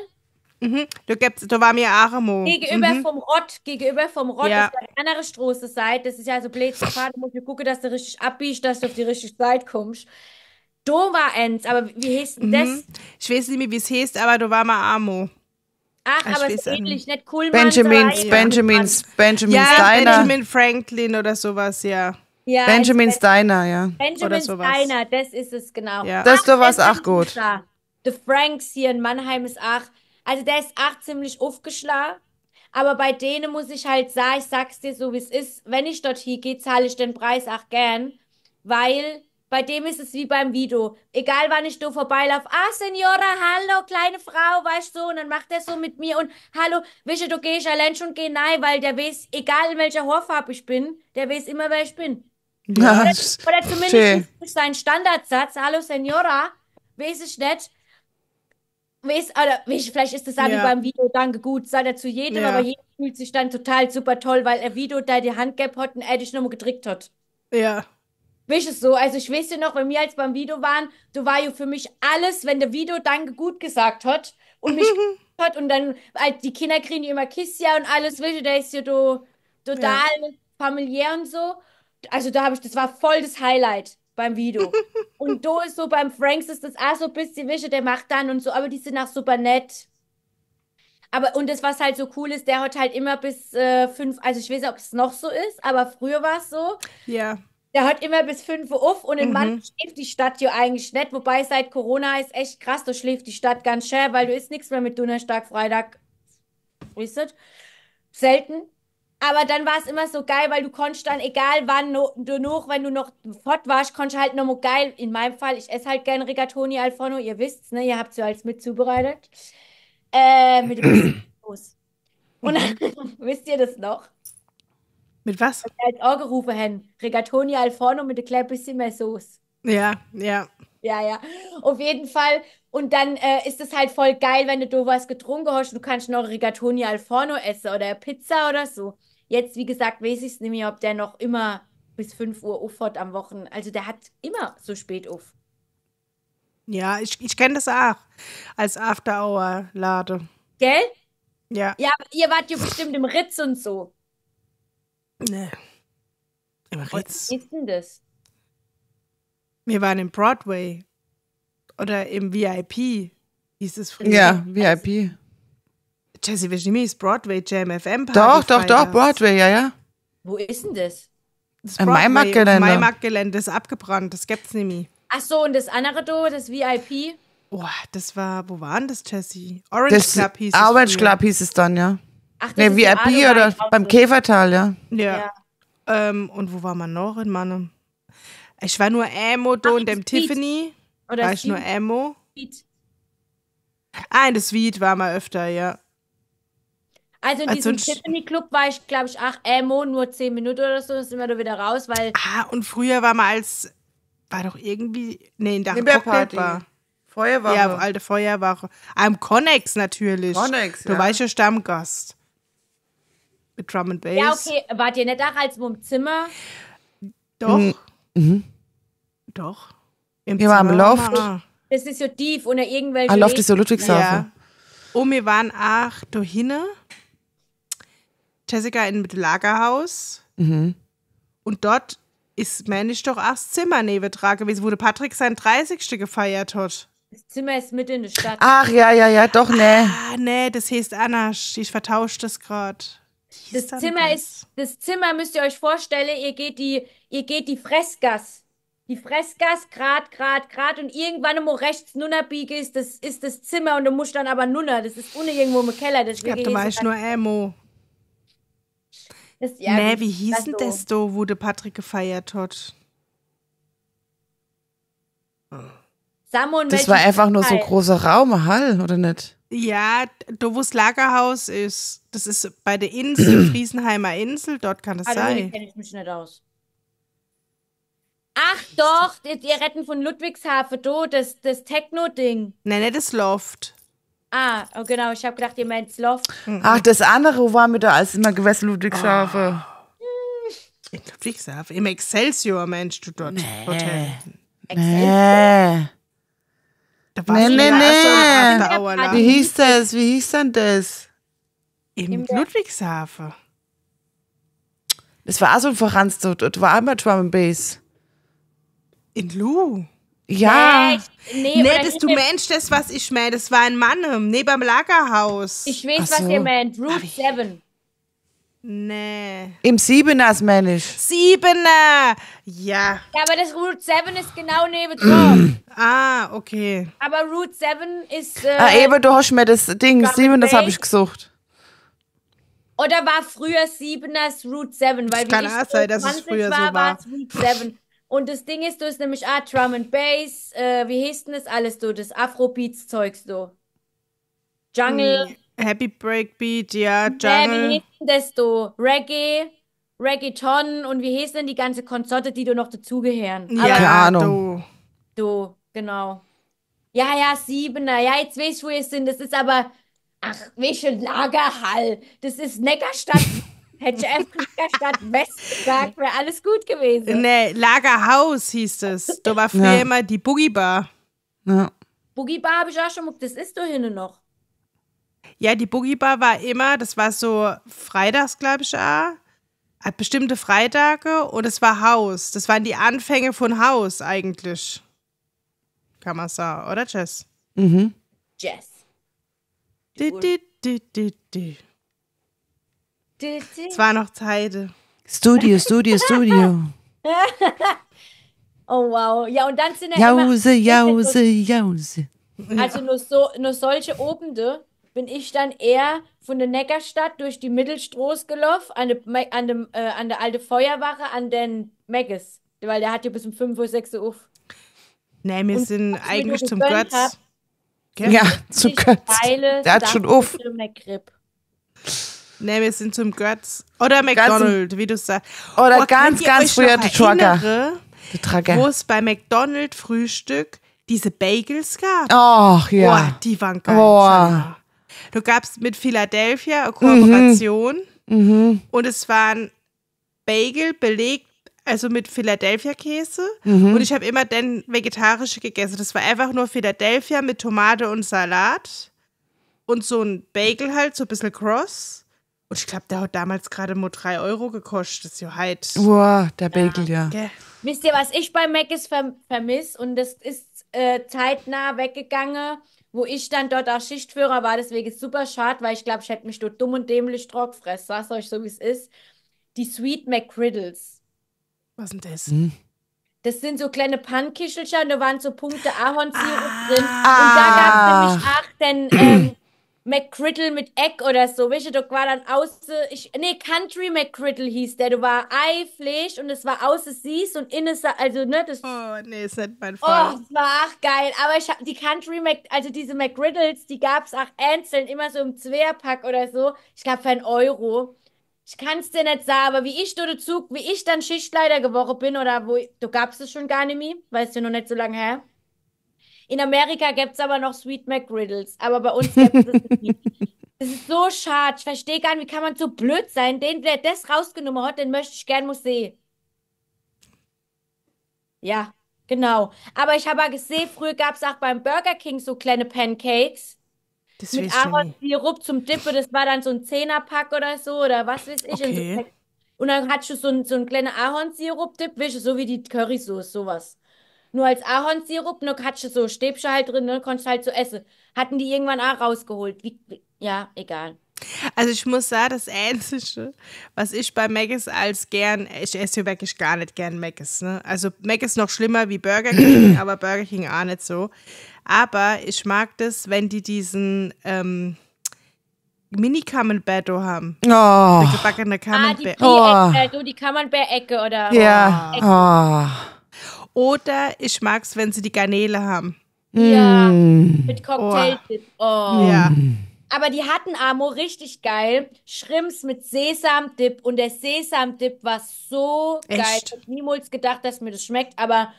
Mhm. Da, gibt's, da war mir Aramo.
gegenüber
Mhm.
vom Rott, gegenüber vom Rott,
Ja.
auf der andere Straßenseite, das ist ja so blöd zu fahren, du musst gucken, dass du richtig abbiegst, dass du auf die richtige Seite kommst. Da war eins, aber wie hieß denn das?
Mhm. Ich weiß nicht mehr, wie es heißt, aber da war mal Amo.
Ach,
Ich
aber es ist ähnlich,
nicht.
nicht cool,
Benjamins, Benjamins, Benjamins
Ja,
Diner.
Benjamin Franklin oder sowas, ja.
Ja,
Benjamins Diner, ja.
Benjamin's
sowas.
Diner, das ist es genau.
Ja.
Das da war's
Benjamin
auch gut.
ist. The Franks hier in Mannheim ist auch, also der ist auch ziemlich aufgeschlagen. Aber bei denen muss ich halt sagen, ich sag's dir so, wie es ist, wenn ich dort hingehe, zahle ich den Preis auch gern, weil bei dem ist es wie beim Video. Egal wann ich da vorbeilaufe, ah, Senora, hallo, kleine Frau, weißt du, und dann macht er so mit mir und hallo, wische, du gehst allein schon geh nein, weil der weiß, egal in welcher Haarfarbe ich bin, der weiß immer, wer ich bin.
Ja.
Oder zumindest
Schön.
ist sein Standardsatz, hallo Senora, weiß ich nicht. Weiß, oder weiß, vielleicht ist das auch wie
Ja.
beim Video, danke gut, sagt er zu jedem,
Ja.
aber jeder fühlt sich dann total super toll, weil er Video da die Hand gehabt hat und er dich nochmal gedrückt hat.
Ja.
Weißt du so? Also ich weiß ja noch, wenn wir als beim Video waren, du war ja für mich alles, wenn der Video Danke gut gesagt hat und mich hat und dann halt, die Kinder kriegen ja immer Kissia und alles, weißt du, der ist ja do, total familiär und so. Also da habe ich, das war voll das Highlight beim Video. Und da ist so beim Franks ist das auch so ein bisschen, weißt du, der macht dann und so, aber die sind auch super nett. Aber und das, was halt so cool ist, der hat halt immer bis äh, fünf, also ich weiß nicht, ob es noch so ist, aber früher war es so.
Ja.
Der hat immer bis 5 Uhr auf und in Mann schläft die Stadt ja eigentlich nicht. Wobei seit Corona ist echt krass, da schläft die Stadt ganz schön, weil du isst nichts mehr mit Donnerstag, Freitag. Ihr? Selten. Aber dann war es immer so geil, weil du konntest dann, egal wann no, du noch, wenn du noch fort warst, konntest du halt noch mal geil. In meinem Fall, ich esse halt gerne Rigatoni al Forno, ihr wisst's, ne? Ihr habt's ja alles mit zubereitet. Äh, mit dem Sauce. Und dann, wisst ihr das noch?
Mit was?
Als auch gerufen haben, Rigatoni al Forno mit ein klein bisschen mehr Sauce.
Ja, ja.
Ja, ja, auf jeden Fall. Und dann äh, ist es halt voll geil, wenn du was getrunken hast. Du kannst noch Rigatoni al Forno essen oder Pizza oder so. Jetzt, wie gesagt, weiß ich es nicht mehr, ob der noch immer bis 5 Uhr aufhat am Wochenende. Also der hat immer so spät auf.
Ja, ich, ich kenne das auch. Als After-Hour-Lade.
Gell?
Ja.
Ja, aber ihr wart ja bestimmt im Ritz und so.
Nee. Im
Was
Ritz.
ist denn das?
Wir waren im Broadway. Oder im VIP. Hieß es früher.
Ja, VIP.
Jesse, wie ist Broadway Jam FM Party
Doch, doch, doch. Broadway, ja, ja.
Wo ist denn das?
Das Broadway,
Maimarktgelände.
Maimarktgelände ist abgebrannt. Das gibt's nicht mehr.
Ach so, und das andere da, das VIP?
Boah, das war, wo war denn das, Jesse? Orange
Das
Club hieß es
Orange
früher.
Club hieß es dann, ja.
Ach, das
Ne,
ist die
VIP oder beim Käfertal, ja.
Ja.
Ja.
Ähm, und wo war man noch in Mannem? Ich war nur Amo da
Ach,
in dem. Tiffany.
Oder
war ich nur
Street.
Amo.
Street.
Ah, in der Suite war man öfter, ja.
Also in
Also
diesem Tiffany Club war ich, glaube ich, ach, Emo, nur 10 Minuten oder so, dann sind wir da wieder raus, weil
Ah, und früher war man als, war doch irgendwie, nee, in der. Cocktailbar.
Feuerwache.
Ja, alte Feuerwache. Am Connex natürlich.
Connex,
Du
ja.
warst ja Stammgast. Mit Drum and Bass.
ja, okay, wart ihr nicht auch als wo im Zimmer?
Doch. Doch. Im
Wir waren im
Zimmer
Loft.
Das ist so tief unter irgendwelche
Ah, Loft ist so. Ludwigshafen.
Ja. Und wir waren auch da hinne. Jessica in mit Lagerhaus.
Mhm.
Und dort ist männlich doch auch das Zimmer nebenan gewesen, wo der Patrick sein 30. gefeiert hat.
Das Zimmer ist mitten in der Stadt.
Ach, ja, ja, ja, doch, ne.
Ah, nee, das heißt anders. Ich vertausche das gerade.
Das Zimmer ist, das Zimmer müsst ihr euch vorstellen, ihr geht die, ihr geht die Fressgas. Die Fressgas, grad, grad, grad und irgendwann immer rechts nunner biege ist, das ist das Zimmer und du musst dann aber nunner. Das ist ohne irgendwo im Keller. Das
Ich glaube, da war ich nur Emo.
Das, ja,
nee, wie hieß
das
denn
so.
das da, wo der Patrick gefeiert hat?
Samu, in
Das war einfach nur so
Teil?
großer Raum, ein Hall, oder nicht?
Ja, da wo das Lagerhaus ist. Das ist bei der Insel, Friesenheimer Insel. Dort kann das
damit
sein.
kenne ich mich nicht aus. Ach doch, die, die retten von Ludwigshafen, do, das, das Techno-Ding.
Nee, nicht das Loft.
Ah, oh, genau, ich habe gedacht, ihr meint Loft.
Ach, das andere war mit der als immer gewesen Ludwigshafen.
In Ludwigshafen. Im Excelsior, Mensch, du dort. Hotel.
Nee.
Da
Nee,
warst du
nee,
ja
nee.
ein
Wie
hieß das? Wie hieß denn das?
In Ludwigshafen.
Das war auch so ein Verranz dort. War immer Drum and Bass.
In Lu.
Ja.
Nee,
Nee,
oder
das
nicht
du Mensch, das was ich meine, das war in Mannem, neben dem Lagerhaus.
Ich weiß,
Ach
was
so.
ihr meint. Route 7.
nee.
Im Siebeners, meine ich.
Siebener. Ja.
Ja, aber das Route 7 ist genau neben dran.
Ah, okay.
aber Route 7 ist. Äh,
Ah, eben, du hast mir das Ding,
and
Siebeners habe ich gesucht.
Oder war früher 7ers Route 7? Weil wie
Kann
ich
auch sein, dass es
20
früher so
war,
war.
es Route 7. Und das Ding ist, du ist nämlich auch Drum and Bass, äh, wie heißt denn das alles, du, das Afrobeats-Zeugs, du. Jungle,
Happy Breakbeat, ja,
äh, wie
Jungle.
heißt denn das, du? Reggae, Reggaeton und wie heißt denn die ganze Konsorte, die du noch dazugehören?
Ja,
Keine Ahnung.
du.
Du, genau. Ja, ja, Siebener. Ja, jetzt weiß ich, wo ihr sind. Das ist aber, ach, welche Lagerhall. Das ist Neckarstadt. Hätte ich erst Neckarstadt West gesagt, wäre alles gut gewesen.
Nee, Lagerhaus hieß es. Da war früher
Ja.
immer die Boogie Bar.
Ja.
Boogie Bar habe ich auch schon mal, das ist da hinten noch.
Ja, die Boogie Bar war immer, das war so freitags, glaube ich, auch. Hat bestimmte Freitage und es war Haus. Das waren die Anfänge von Haus eigentlich. Kann man sagen, oder Jess?
Mhm.
Jess.
Di, di, di, di, di.
Di, di.
Es war noch Zeiten.
Studio, Studio, Studio.
Oh wow. Ja, und dann sind ja immer,
Jause, Jause, Jause.
also nur so, nur solche Obende bin ich dann eher von der Neckarstadt durch die Mittelstraße gelaufen, an an dem, äh, an der alte Feuerwache, an den Megges. Weil der hat ja bis um 5 Uhr, 6 Uhr auf.
Nee, wir
Und
sind eigentlich zum Götz.
hab?
Ja, zu Götz. Der hat schon auf.
Nee, wir sind zum Götz. Oder McDonald's, wie du sagst.
Oder
Oh,
ganz, ganz früher die Trucker.
Wo es bei McDonald's Frühstück diese Bagels gab.
Ach, ja.
Boah, die waren geil.
Oh.
Du gabst mit Philadelphia eine Kooperation
Mhm.
und es waren Bagel belegt, also mit Philadelphia-Käse.
Mhm.
Und ich habe immer den vegetarische gegessen. Das war einfach nur Philadelphia mit Tomate und Salat und so ein Bagel halt, so ein bisschen cross. Und ich glaube, der hat damals gerade nur 3 Euro gekostet. Das ist ja halt.
Boah, der Bagel, ja.
Gell?
Wisst ihr, was ich bei Mc's verm vermiss? Und das ist äh, zeitnah weggegangen, wo ich dann dort auch Schichtführer war. Deswegen ist es super schade, weil ich glaube, ich hätte mich dort dumm und dämlich drauf gefressen. Sag's euch so, wie es ist. Die Sweet McGriddles.
Was denn das?
Hm.
Das sind so kleine Pannkischelchen, da waren so Punkte Ahornsirup
Ah.
drin. Und da gab es nämlich auch den ähm, McGriddle mit Egg oder so. Weißt du, da war dann außen, ich, nee, Country McGriddle hieß der. Du war Eifleisch und es war außen süß und innen, also, ne, das
Oh, nee, ist nicht mein
Oh,
Fall.
das war auch geil. Aber ich hab die Country Mac, also diese McGriddles, die gab es auch einzeln, immer so im Zweierpack oder so. Ich glaube für einen Euro. Ich kann es dir nicht sagen, aber wie ich durch den Zug, wie ich dann Schichtleiter geworden bin oder wo, du gab's es schon gar nicht mehr, weißt du noch nicht so lange her. In Amerika gibt's aber noch Sweet McGriddles, aber bei uns gibt's es nicht. Das ist so schade. Ich verstehe gar nicht, wie kann man so blöd sein? Den, der das rausgenommen hat, den möchte ich gern sehen. Ja, genau. Aber ich habe ja gesehen, früher gab es auch beim Burger King so kleine Pancakes
Das
mit. Ahornsirup zum Dippe. Das war dann so ein Zehnerpack oder so oder was weiß ich. Und, so,
Okay.
und dann hattest du so ein, so ein kleiner Ahornsirup-Dip, so wie die Currysoße, sowas. Nur als Ahornsirup, nur hattest du so Stäbchen halt drin, ne, konntest halt so essen. Hatten die irgendwann auch rausgeholt. Wie, wie- ja, egal.
Also ich muss sagen, das Einzige, was ich bei Mc's als gern, ich esse hier wirklich gar nicht gern Mc's, ne? Also Mc's noch schlimmer wie Burger King, aber Burger King auch nicht so. Aber ich mag das, wenn die diesen ähm, Mini-Camembert haben.
Oh,
Gebackene
Ah, die
Camembert.
Brie-Ecke, äh, du, die Camembert-Ecke oder
ja.
Oder ich mag es, wenn sie die Garnele haben.
Ja,
Mm.
mit Cocktail-Dip. Oh.
Ja.
Aber die hatten Amo richtig geil. Shrimps mit Sesamdip und der Sesamdip war so geil.
Echt?
Ich hätte niemals gedacht, dass mir das schmeckt, aber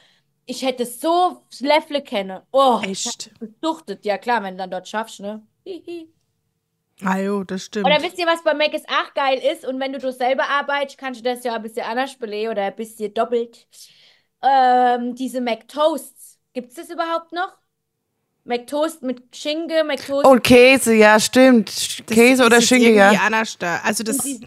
ich hätte so Löffel kennen. Oh, ich
Echt?
gesuchtet. Ja klar, wenn du dann dort schaffst, ne? Hihi.
Ah jo, das stimmt.
Oder wisst ihr, was bei Mac ist auch geil ist? Und wenn du das selber arbeitest, kannst du das ja ein bisschen anders belegen oder ein bisschen doppelt. Ähm, diese McToasts. Gibt's das überhaupt noch? McToast mit Schinken, McToast
Und Käse, ja, stimmt.
Das
Käse
ist
oder Schinken,
irgendwie
ja.
anders da. Also das,
die,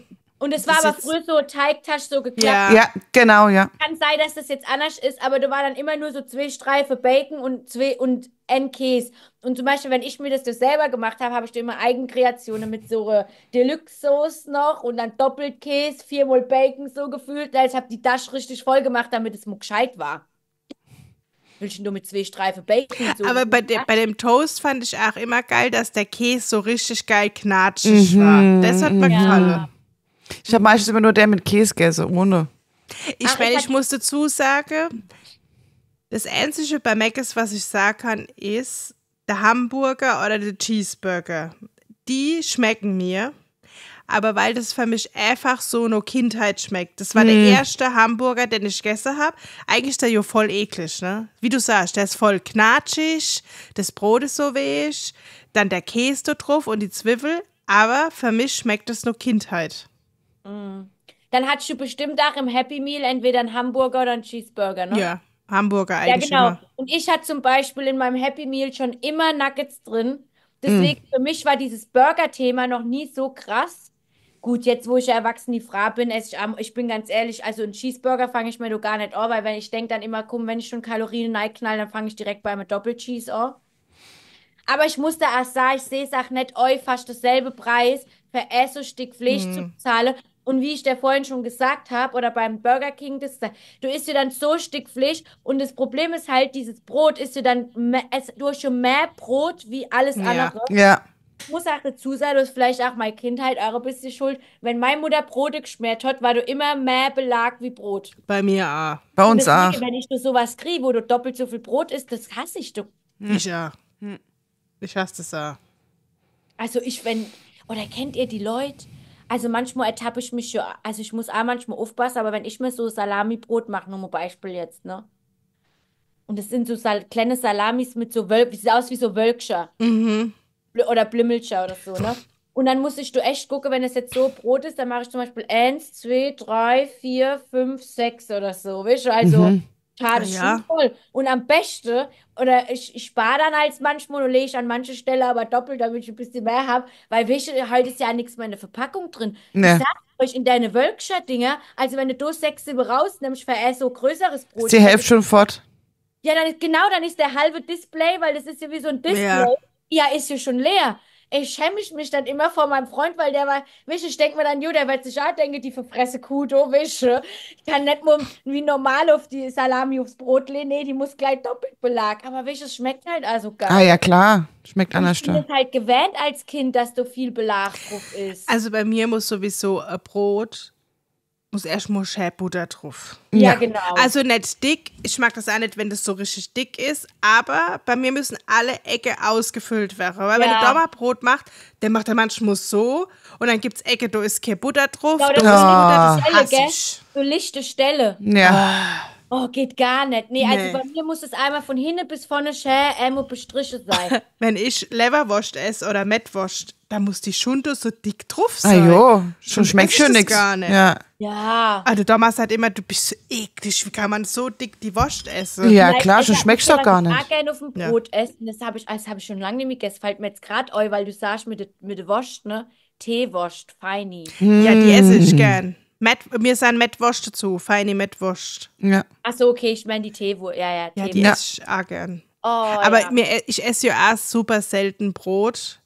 und es
Das
war aber früher so Teigtasch so geklappt.
Ja.
Ja, genau, ja.
Kann sein, dass das jetzt anders ist, aber da war dann immer nur so zwei Streifen Bacon und zwei und ein Käse. Und zum Beispiel, wenn ich mir das so selber gemacht habe, habe ich da immer Eigenkreationen mit so einer Deluxe-Sauce noch und dann doppelt Käse, viermal Bacon so gefühlt. Also ich habe die Tasche richtig voll gemacht, damit es mal gescheit war. Will ich nur mit zwei Streifen Bacon so.
aber bei, de, bei dem Toast fand ich auch immer geil, dass der Käse so richtig geil knatschig war. Das hat mir
Ja.
gefallen.
Ich habe meistens immer nur der mit Käse gegessen, ohne.
Ich
Ach,
meine,
ich
muss dazu sagen, das Einzige bei Mc's, was ich sagen kann, ist der Hamburger oder der Cheeseburger. Die schmecken mir, aber weil das für mich einfach so eine Kindheit schmeckt. Das war der erste Hamburger, den ich gegessen habe. Eigentlich ist der ja voll eklig, ne? Wie du sagst, der ist voll knatschig, das Brot ist so weich, dann der Käse da drauf und die Zwiebel. Aber für mich schmeckt das nur Kindheit.
Dann hattest du bestimmt auch im Happy Meal entweder einen Hamburger oder einen Cheeseburger, ne?
Ja, Hamburger
Ja,
eigentlich
genau.
immer.
Und ich hatte zum Beispiel in meinem Happy Meal schon immer Nuggets drin. Deswegen für mich war dieses Burger-Thema noch nie so krass. Gut, jetzt wo ich ja erwachsene Frau bin, esse ich, am- ich bin ganz ehrlich, also einen Cheeseburger fange ich mir doch gar nicht an, weil wenn ich denke dann immer, komm, wenn ich schon Kalorien reinknall, dann fange ich direkt bei einem Doppelcheese an. Aber ich musste erst sagen, ich sehe es auch nicht, euch fast dasselbe Preis für ein Stück Fleisch zu bezahlen. Und wie ich dir vorhin schon gesagt habe, oder beim Burger King, das, du isst dir dann so Stück Fleisch und das Problem ist halt, dieses Brot ist dir dann, mehr- es, du hast schon mehr Brot wie alles
Ja.
andere.
Ja.
Ich muss auch dazu sagen, das ist vielleicht auch meine Kindheit eure bisschen schuld. Wenn meine Mutter Brote geschmiert hat, war du immer mehr Belag wie Brot.
Bei mir auch.
Bei uns auch.
deswegen, wenn ich nur sowas kriege, wo du doppelt so viel Brot isst, das hasse ich doch.
Ich auch. Ich hasse das auch.
Also ich, wenn, oder kennt ihr die Leute? Also manchmal ertappe ich mich schon, also ich muss auch manchmal aufpassen, aber wenn ich mir so Salami-Brot mache, nur mal Beispiel jetzt, ne? Und das sind so Sal kleine Salamis mit so Wölk, sieht aus wie so Wölkscher.
Mhm.
Oder Blümelscher oder so, ne? Und dann muss ich du echt gucken, wenn es jetzt so Brot ist, dann mache ich zum Beispiel eins, zwei, drei, vier, fünf, sechs oder so, weißt du? Also, schade,
Ja.
schon voll. Und am besten, oder ich, ich spare dann als manchmal und lege ich an manche Stelle aber doppelt, damit ich ein bisschen mehr habe, weil weißt du, heute ist ja nichts mehr in der Verpackung drin.
Nee.
Ich sag euch, in deine Wölkscher-Dinger, also wenn du sechs, sieben rausnimmst für so größeres Brot,
Ist die Hälfte schon fort.
ja, dann ist, genau, dann ist der halbe Display, weil das ist ja wie so ein Display.
Ja.
Ja, ist ja schon leer. Ich schäme mich, mich dann immer vor meinem Freund, weil der war, du, ich denke mir dann, jo, der wird sich auch denken, die verfresse Kuh, du, du. Ich kann nicht nur wie normal auf die Salami aufs Brot legen, nee, die muss gleich doppelt Belag. Aber du, es schmeckt halt also geil.
Ah ja, klar. Schmeckt anders.
Ich bin es halt gewöhnt als Kind, dass da viel Belag drauf ist.
Also bei mir muss sowieso ein Brot, muss erstmal Schäbutter drauf.
ja,
ja.
genau.
Also nicht dick. Ich mag das auch nicht, wenn das so richtig dick ist. Aber bei mir müssen alle Ecke ausgefüllt werden. Weil wenn
Ja.
der Dauer Brot macht, der macht er manchmal so. Und dann gibt es Ecke, da ist kein Butter drauf.
Ja,
da
das
ist das
Stelle, gell? So lichte Stelle.
Ja.
Oh, geht gar nicht. Nee, also
Nee.
bei mir muss es einmal von hinten bis vorne schön einmal bestrichen sein.
Wenn ich Leverwurst esse oder Mettwurst, dann muss die Schunde so dick drauf
Ah
sein.
jo, schon schmeckt
esse ich
schon nix.
gar nicht.
Ja.
Ja.
Also Thomas hat immer, du bist so eklig, wie kann man so dick die Wurst essen?
Ja,
Vielleicht
klar, schon
ja-
schmeckt's
ich
doch gar
kann
nicht.
auch gerne auf dem
Ja.
Brot essen. Das habe ich, das hab ich schon lange nicht mehr gegessen. Fällt mir jetzt gerade ein, weil du sagst mit der mit der Wurst, ne? Teewurst, feini.
Ja, die esse
Mm.
ich gern. Met, mir sind Mettwurst dazu, feine Mettwurst.
Ja.
Achso, okay, ich meine die Teewurst. Ja, ja,
Ja, die
Teewurst.
esse ich auch gern.
Oh,
Aber
ja.
mir, ich esse ja auch super selten Brot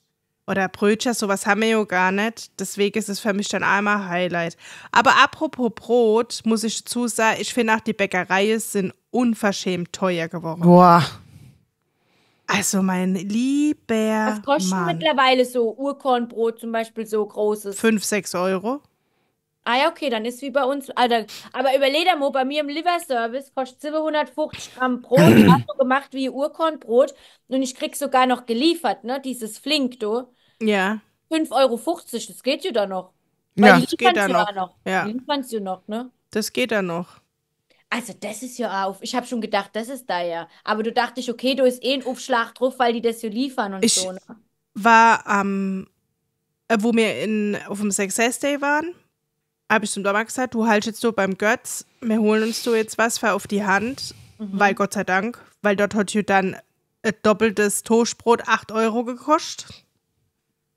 oder Brötchen, sowas haben wir ja gar nicht. Deswegen ist es für mich dann einmal Highlight. Aber apropos Brot, muss ich dazu sagen, ich finde auch die Bäckereien sind unverschämt teuer geworden.
Boah.
Also mein lieber
Was kostet
Mann.
mittlerweile so Urkornbrot zum Beispiel so großes?
5, 6 Euro.
Ah ja, okay, dann ist wie bei uns. Alter, aber überleg dir mal, bei mir im Lieferservice kostet 750 Gramm Brot, so gemacht wie Urkornbrot. Und ich krieg sogar noch geliefert, ne? Dieses Flink, du.
Ja.
5,50 Euro, das geht ja da noch.
Ja,
Weil die
das geht
liefern's
da
ja
noch.
noch.
Ja.
Die liefern's ja noch, ne?
Das geht dann noch.
Also, das ist ja auf. Ich habe schon gedacht, das ist da ja. Aber du dachtest, okay, du ist eh ein Aufschlag drauf, weil die das ja liefern und
Ich-
so, ne?
War am, äh, wo wir in, auf dem Success Day waren, habe ich zum Dommer gesagt, du haltst jetzt so beim Götz, wir holen uns so jetzt was für auf die Hand, weil Gott sei Dank, weil dort hat ja dann ein doppeltes Toastbrot 8 Euro gekostet.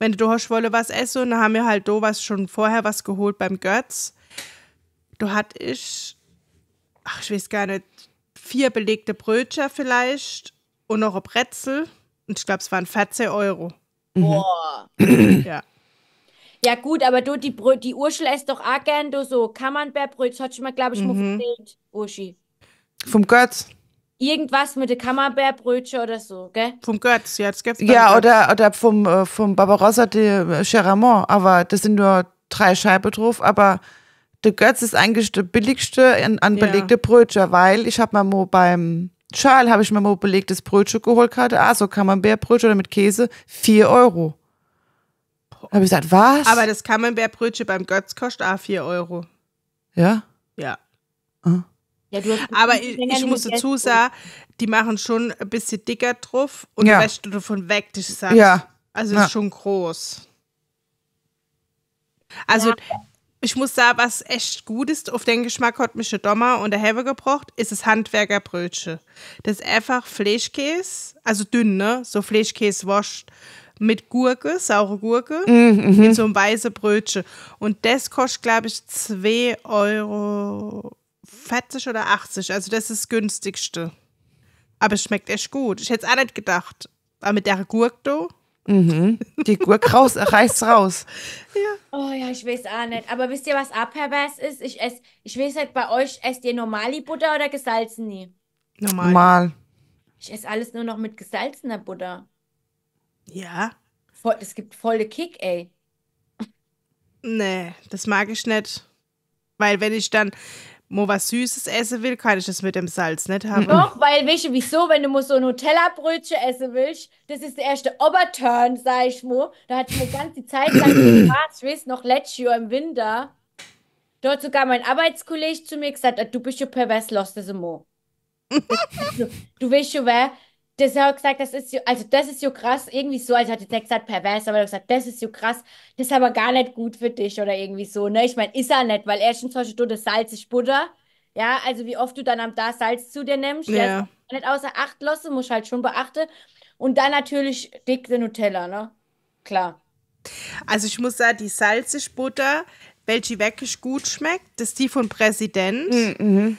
Wenn du hast wolle was essen, dann haben wir halt do was schon vorher was geholt beim Götz. Du hat ich, ach, ich weiß gar nicht, vier belegte Brötchen vielleicht und noch ein Brezel. Und ich glaube, es waren 14 Euro.
Boah.
Ja.
Ja, gut, aber du, die, Brö die Urschel isst doch auch gern, du so Camembert-Brötchen, hat schon mal, glaube ich, mal
Mhm.
erzählt, Uschi.
Vom Götz.
Irgendwas mit den Camembert-Brötchen oder so, gell?
Vom Götz, ja, das gibt's
Ja,
Götz.
oder, oder vom, äh, vom Barbarossa de Cheramont. Aber das sind nur drei Scheiben drauf. Aber der Götz ist eigentlich der billigste an, an
Ja.
belegte Brötchen, weil ich habe mir mal beim Charles habe ich mir mal belegtes Brötchen geholt gerade. Ah, so Bärbrötchen oder mit Käse. Vier Euro. Habe ich gesagt, was?
Aber das Camembert-Brötchen beim Götz kostet auch 4 Euro.
ja.
Ja.
Ja, du hast
Aber ich, ich muss dazu sagen, die machen schon ein bisschen dicker drauf und
Ja.
ja. du davon weg, das sagt.
Ja.
Also
Ja.
ist schon groß. Also ich muss sagen, was echt gut ist, auf den Geschmack hat mich der Dommer und der Hefe gebracht, ist das Handwerkerbrötchen. Das ist einfach Fleischkäse, also dünn, ne? So Fleischkäse-Wurst mit Gurke, saure Gurke, mit so einem weißen Brötchen. Und das kostet, glaube ich, 2 Euro 40 oder 80. Also das ist das günstigste. Aber es schmeckt echt gut. Ich hätte es auch nicht gedacht. Aber mit der Gurke da
Die Gurke raus, reißt raus.
Oh ja, ich weiß auch nicht. Aber wisst ihr, was auch pervers ist? Ich ess, ich weiß nicht, bei euch esst ihr normali Butter oder gesalzene?
Normal.
Mal.
Ich esse alles nur noch mit gesalzener Butter.
Ja.
Voll, es gibt volle Kick, ey.
Nee, das mag ich nicht. Weil wenn ich dann mal was Süßes essen will, kann ich das mit dem Salz nicht haben.
Doch, weil, weißt du, wieso, wenn du mal so ein Nutella-Brötchen essen willst, das ist der erste Oberturn, sag ich mal. Da ich mir ganz die Zeit lang Spaß, ich weiß noch, letztes Jahr im Winter. Dort sogar mein Arbeitskollege zu mir gesagt, "Ah, du bist ja pervers, lass das mal. du, du weißt schon, wer? Das hat gesagt, das ist ja, also das ist ja krass, irgendwie so, also hat jetzt nicht gesagt pervers, aber er hat gesagt, das ist ja krass, das ist aber gar nicht gut für dich oder irgendwie so, ne? Ich meine, ist er nicht, weil erstens hast du das salzig Butter, ja, also wie oft du dann am Tag Salz zu dir nimmst, ja,
Ja.
nicht außer Acht lassen, musst halt schon beachten. Und dann natürlich dicke Nutella, ne? Klar.
Also ich muss sagen, die Salzigbutter, welche wirklich gut schmeckt, das ist die von Präsident.
Mhm.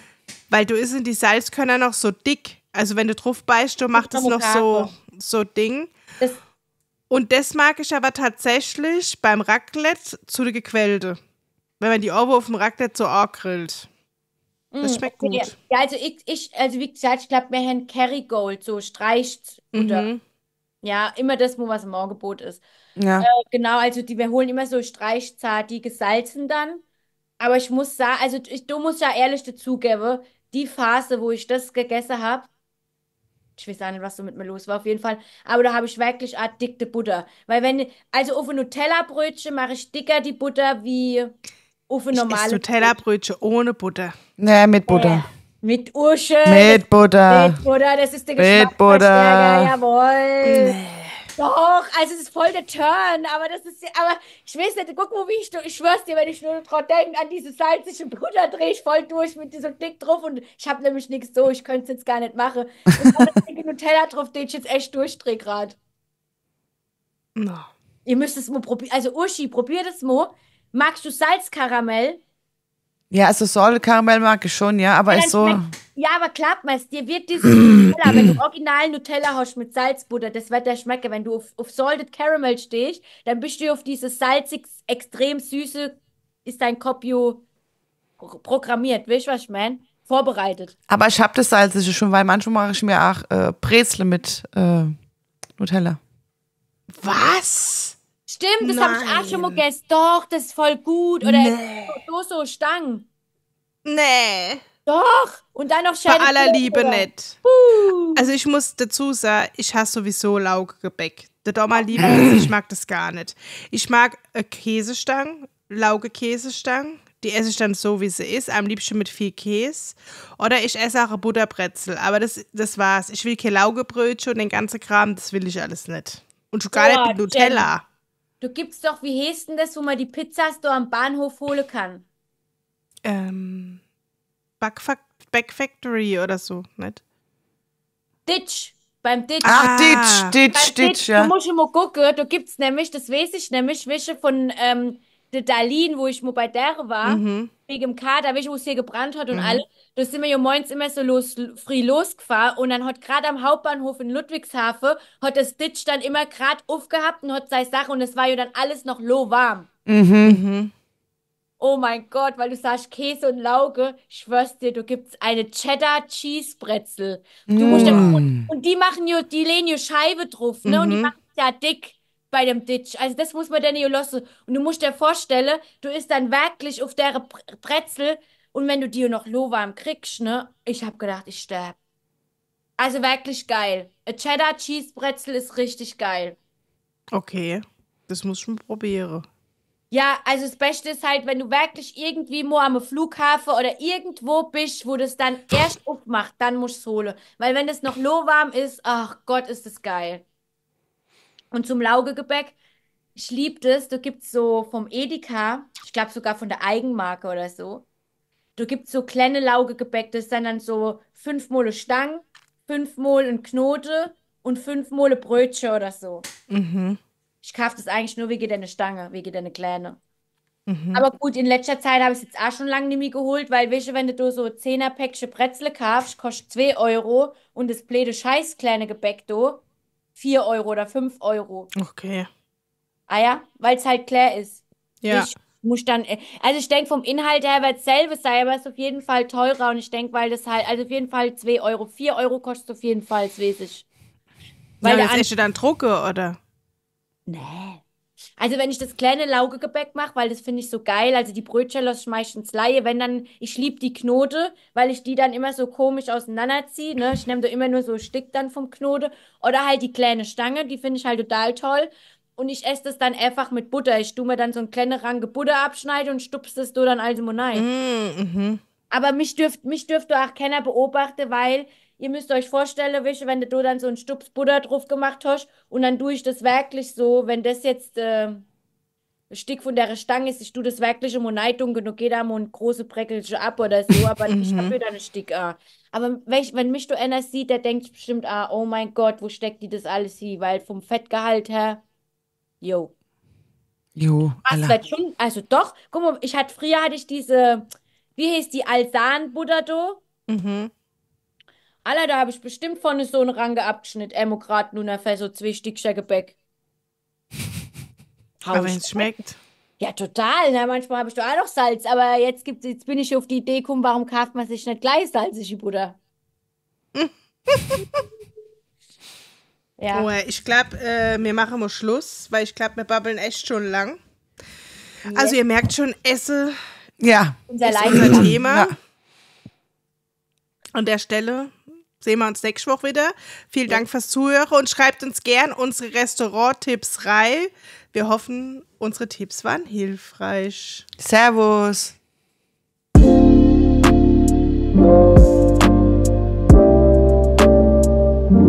Weil du isst in die Salzkörner noch so dick. Also wenn du drauf beißt, du macht es noch so, so Ding.
Das,
Und das mag ich aber tatsächlich beim Raclette zu der Gequälte. Wenn man die Ohren auf dem Raclette so angrillt. Das
Mm,
schmeckt
okay.
gut.
Ja, also ich, ich, also wie gesagt, ich glaube, wir haben Kerrygold, so streicht Butter.
Mhm.
Ja, immer das, wo was im Angebot ist.
Ja.
Genau, also die, wir holen immer so Streichzart, die gesalzen dann. Aber ich muss sagen, also ich, du musst ja ehrlich dazugeben, die Phase, wo ich das gegessen habe, ich weiß auch nicht, was so mit mir los war, auf jeden Fall. Aber da habe ich wirklich eine dicke Butter. Weil wenn, also auf ein Nutella-Brötchen mache ich dicker die Butter wie auf ein normales
Nutella-Brötchen ohne Butter.
Nee, mit Butter.
Mit Usche.
Mit Butter.
Mit Butter, das ist der
Mit
Geschmacksverstärker,
Butter.
jawohl. Doch, also es ist voll der Turn, aber das ist ja, aber ich weiß nicht, guck mal, wie ich, ich schwör's dir, wenn ich nur dran denke, an diese salzige Butter, drehe ich voll durch mit diesem Dick drauf und ich habe nämlich nichts so, ich könnte es jetzt gar nicht machen. Und das dicke Nutella drauf, den ich jetzt echt durchdrehe gerade.
No.
Ihr müsst es mal probieren, also Uschi, probier das mal. Magst du Salzkaramell?
Ja, also Säulekaramell mag ich schon, ja, aber
Ja,
ist so.
schmeckt- Ja, aber klappt mal, dir wird dieses Nutella, wenn du original Nutella hast mit Salzbutter, das wird der schmecken. Wenn du auf, auf Salted Caramel stehst, dann bist du auf dieses salzig, extrem süße, ist dein pro- programmiert. Weißt du, was ich meine? Vorbereitet.
Aber ich hab das Salzige schon, weil manchmal mache ich mir auch äh, Brezel mit äh, Nutella.
Was?
Stimmt, das habe ich auch schon mal gegessen. Doch, das ist voll gut. Oder
Nee.
so, so Stangen.
Nee.
Doch. Und dann noch
Bei aller Liebe
drüber.
nicht.
Uh.
Also ich muss dazu sagen, ich hasse sowieso Laugegebäck. Der Dommer liebt es, ich mag das gar nicht. Ich mag eine Käsestang, Lauge-Käsestang. Die esse ich dann so, wie sie ist, am liebsten mit viel Käse. Oder ich esse auch eine Butterbrezel. Aber das, das war's. Ich will kein Laugebrötchen und den ganzen Kram, das will ich alles nicht. Und schon gar
Boah,
nicht mit Nutella.
Du gibst doch, wie heißt denn das, wo man die Pizzas da am Bahnhof holen kann?
Ähm, Backfac Back Factory oder so, nicht?
Ditch. Beim Ditch.
Ach,
Ah.
Ditch, Ditch,
Beim
Ditch,
Du
ja.
musst immer gucken, da gibt's nämlich, das weiß ich nämlich, welche von ähm, der Darlene, wo ich mal bei der war,
Mhm.
wegen dem Kater, welche, wo es hier gebrannt hat und alle, da sind wir ja morgens immer so los, früh losgefahren und dann hat gerade am Hauptbahnhof in Ludwigshafen, hat das Ditch dann immer gerade aufgehabt und hat seine Sache und es war ja dann alles noch low warm.
Mhm.
Oh mein Gott, weil du sagst Käse und Lauge, ich schwör's dir, du gibt's eine Cheddar Cheese Brezel. Du musst ja, und, und die machen ja, die legen ja Scheibe drauf, ne? Und die machen es ja dick bei dem Ditch. Also das muss man dann ja lassen. Und du musst dir vorstellen, du isst dann wirklich auf der Bre- Brezel und wenn du die noch lauwarm kriegst, ne? Ich hab gedacht, ich sterb. Also wirklich geil. A Cheddar Cheese Brezel ist richtig geil.
Okay, das muss ich mal probieren.
Ja, also das Beste ist halt, wenn du wirklich irgendwie mal am Flughafen oder irgendwo bist, wo das dann erst aufmacht, dann musst du holen. Weil wenn das noch lauwarm ist, ach Gott, ist das geil. Und zum Laugegebäck, ich liebe das, da gibt's so vom Edeka, ich glaube sogar von der Eigenmarke oder so, da gibt's so kleine Laugegebäck, das ist dann, so fünfmal eine Stange, fünfmal ein Knote und fünfmal ein Brötchen oder so.
Mhm.
Ich kaufe das eigentlich nur wegen deiner Stange, wegen deiner Kleine. Aber gut, in letzter Zeit habe ich es jetzt auch schon lange nicht mehr geholt, weil, weißt du, wenn du so 10er Päckchen Brezel kaufst, kostet 2 Euro und das blöde scheiß kleine Gebäck da 4 Euro oder 5 Euro.
Okay.
Ah ja, weil es halt klar ist.
Ja.
Ich muss dann, äh, also ich denke vom Inhalt her wird es selber sein, aber es ist auf jeden Fall teurer und ich denke, weil das halt, also auf jeden Fall 2 Euro, 4 Euro kostet es auf jeden Fall, das weiß ich. Weil
ja, das ist ja dann Drucke, oder?
Nee. Also wenn ich das kleine Laugegebäck mache, weil das finde ich so geil, also die Brötchen lasse ich meistens Laie, wenn dann, ich liebe die Knote, weil ich die dann immer so komisch auseinanderziehe, ne? Ich nehme da immer nur so ein Stück dann vom Knote oder halt die kleine Stange, die finde ich halt total toll und ich esse das dann einfach mit Butter. Ich tue mir dann so eine kleine Range Butter abschneide und stupst das da dann also rein.
Mhm.
Aber mich dürft, mich dürfte auch keiner beobachten, weil ihr müsst euch vorstellen, wische, wenn du dann so einen Stups Butter drauf gemacht hast und dann tue ich das wirklich so, wenn das jetzt äh, ein Stück von der Stange ist, ich tue das wirklich um Neitung und geht da mal ein große Breckelchen ab oder so, aber ich habe wieder ein Stück ah. Aber wenn, wenn mich du einer sieht, der denkt bestimmt, ah, oh mein Gott, wo steckt die das alles hin? Weil vom Fettgehalt her, jo.
Jo,
schon, also doch, guck mal, ich hatte, früher hatte ich diese, wie hieß die, Alsan-Butter do?
Mhm.
Alter, da habe ich bestimmt vorne so einen Range abgeschnitten, Emo grad nur ungefähr so zwei Stückchen Gebäck.
Aber wenn es schmeckt.
Ja, total. Ne? Manchmal habe ich doch auch noch Salz, aber jetzt, gibt, jetzt bin ich auf die Idee gekommen, warum kauft man sich nicht gleich salzige Butter? ja.
Oh, ich glaube, äh, wir machen mal Schluss, weil ich glaube, wir babbeln echt schon lang. Also ihr merkt schon, Esse
Ja.
unser
ist unser Thema.
Ja.
An der Stelle sehen wir uns nächste Woche wieder. Vielen Dank fürs Zuhören und schreibt uns gern unsere Restaurant-Tipps rein. Wir hoffen, unsere Tipps waren hilfreich.
Servus.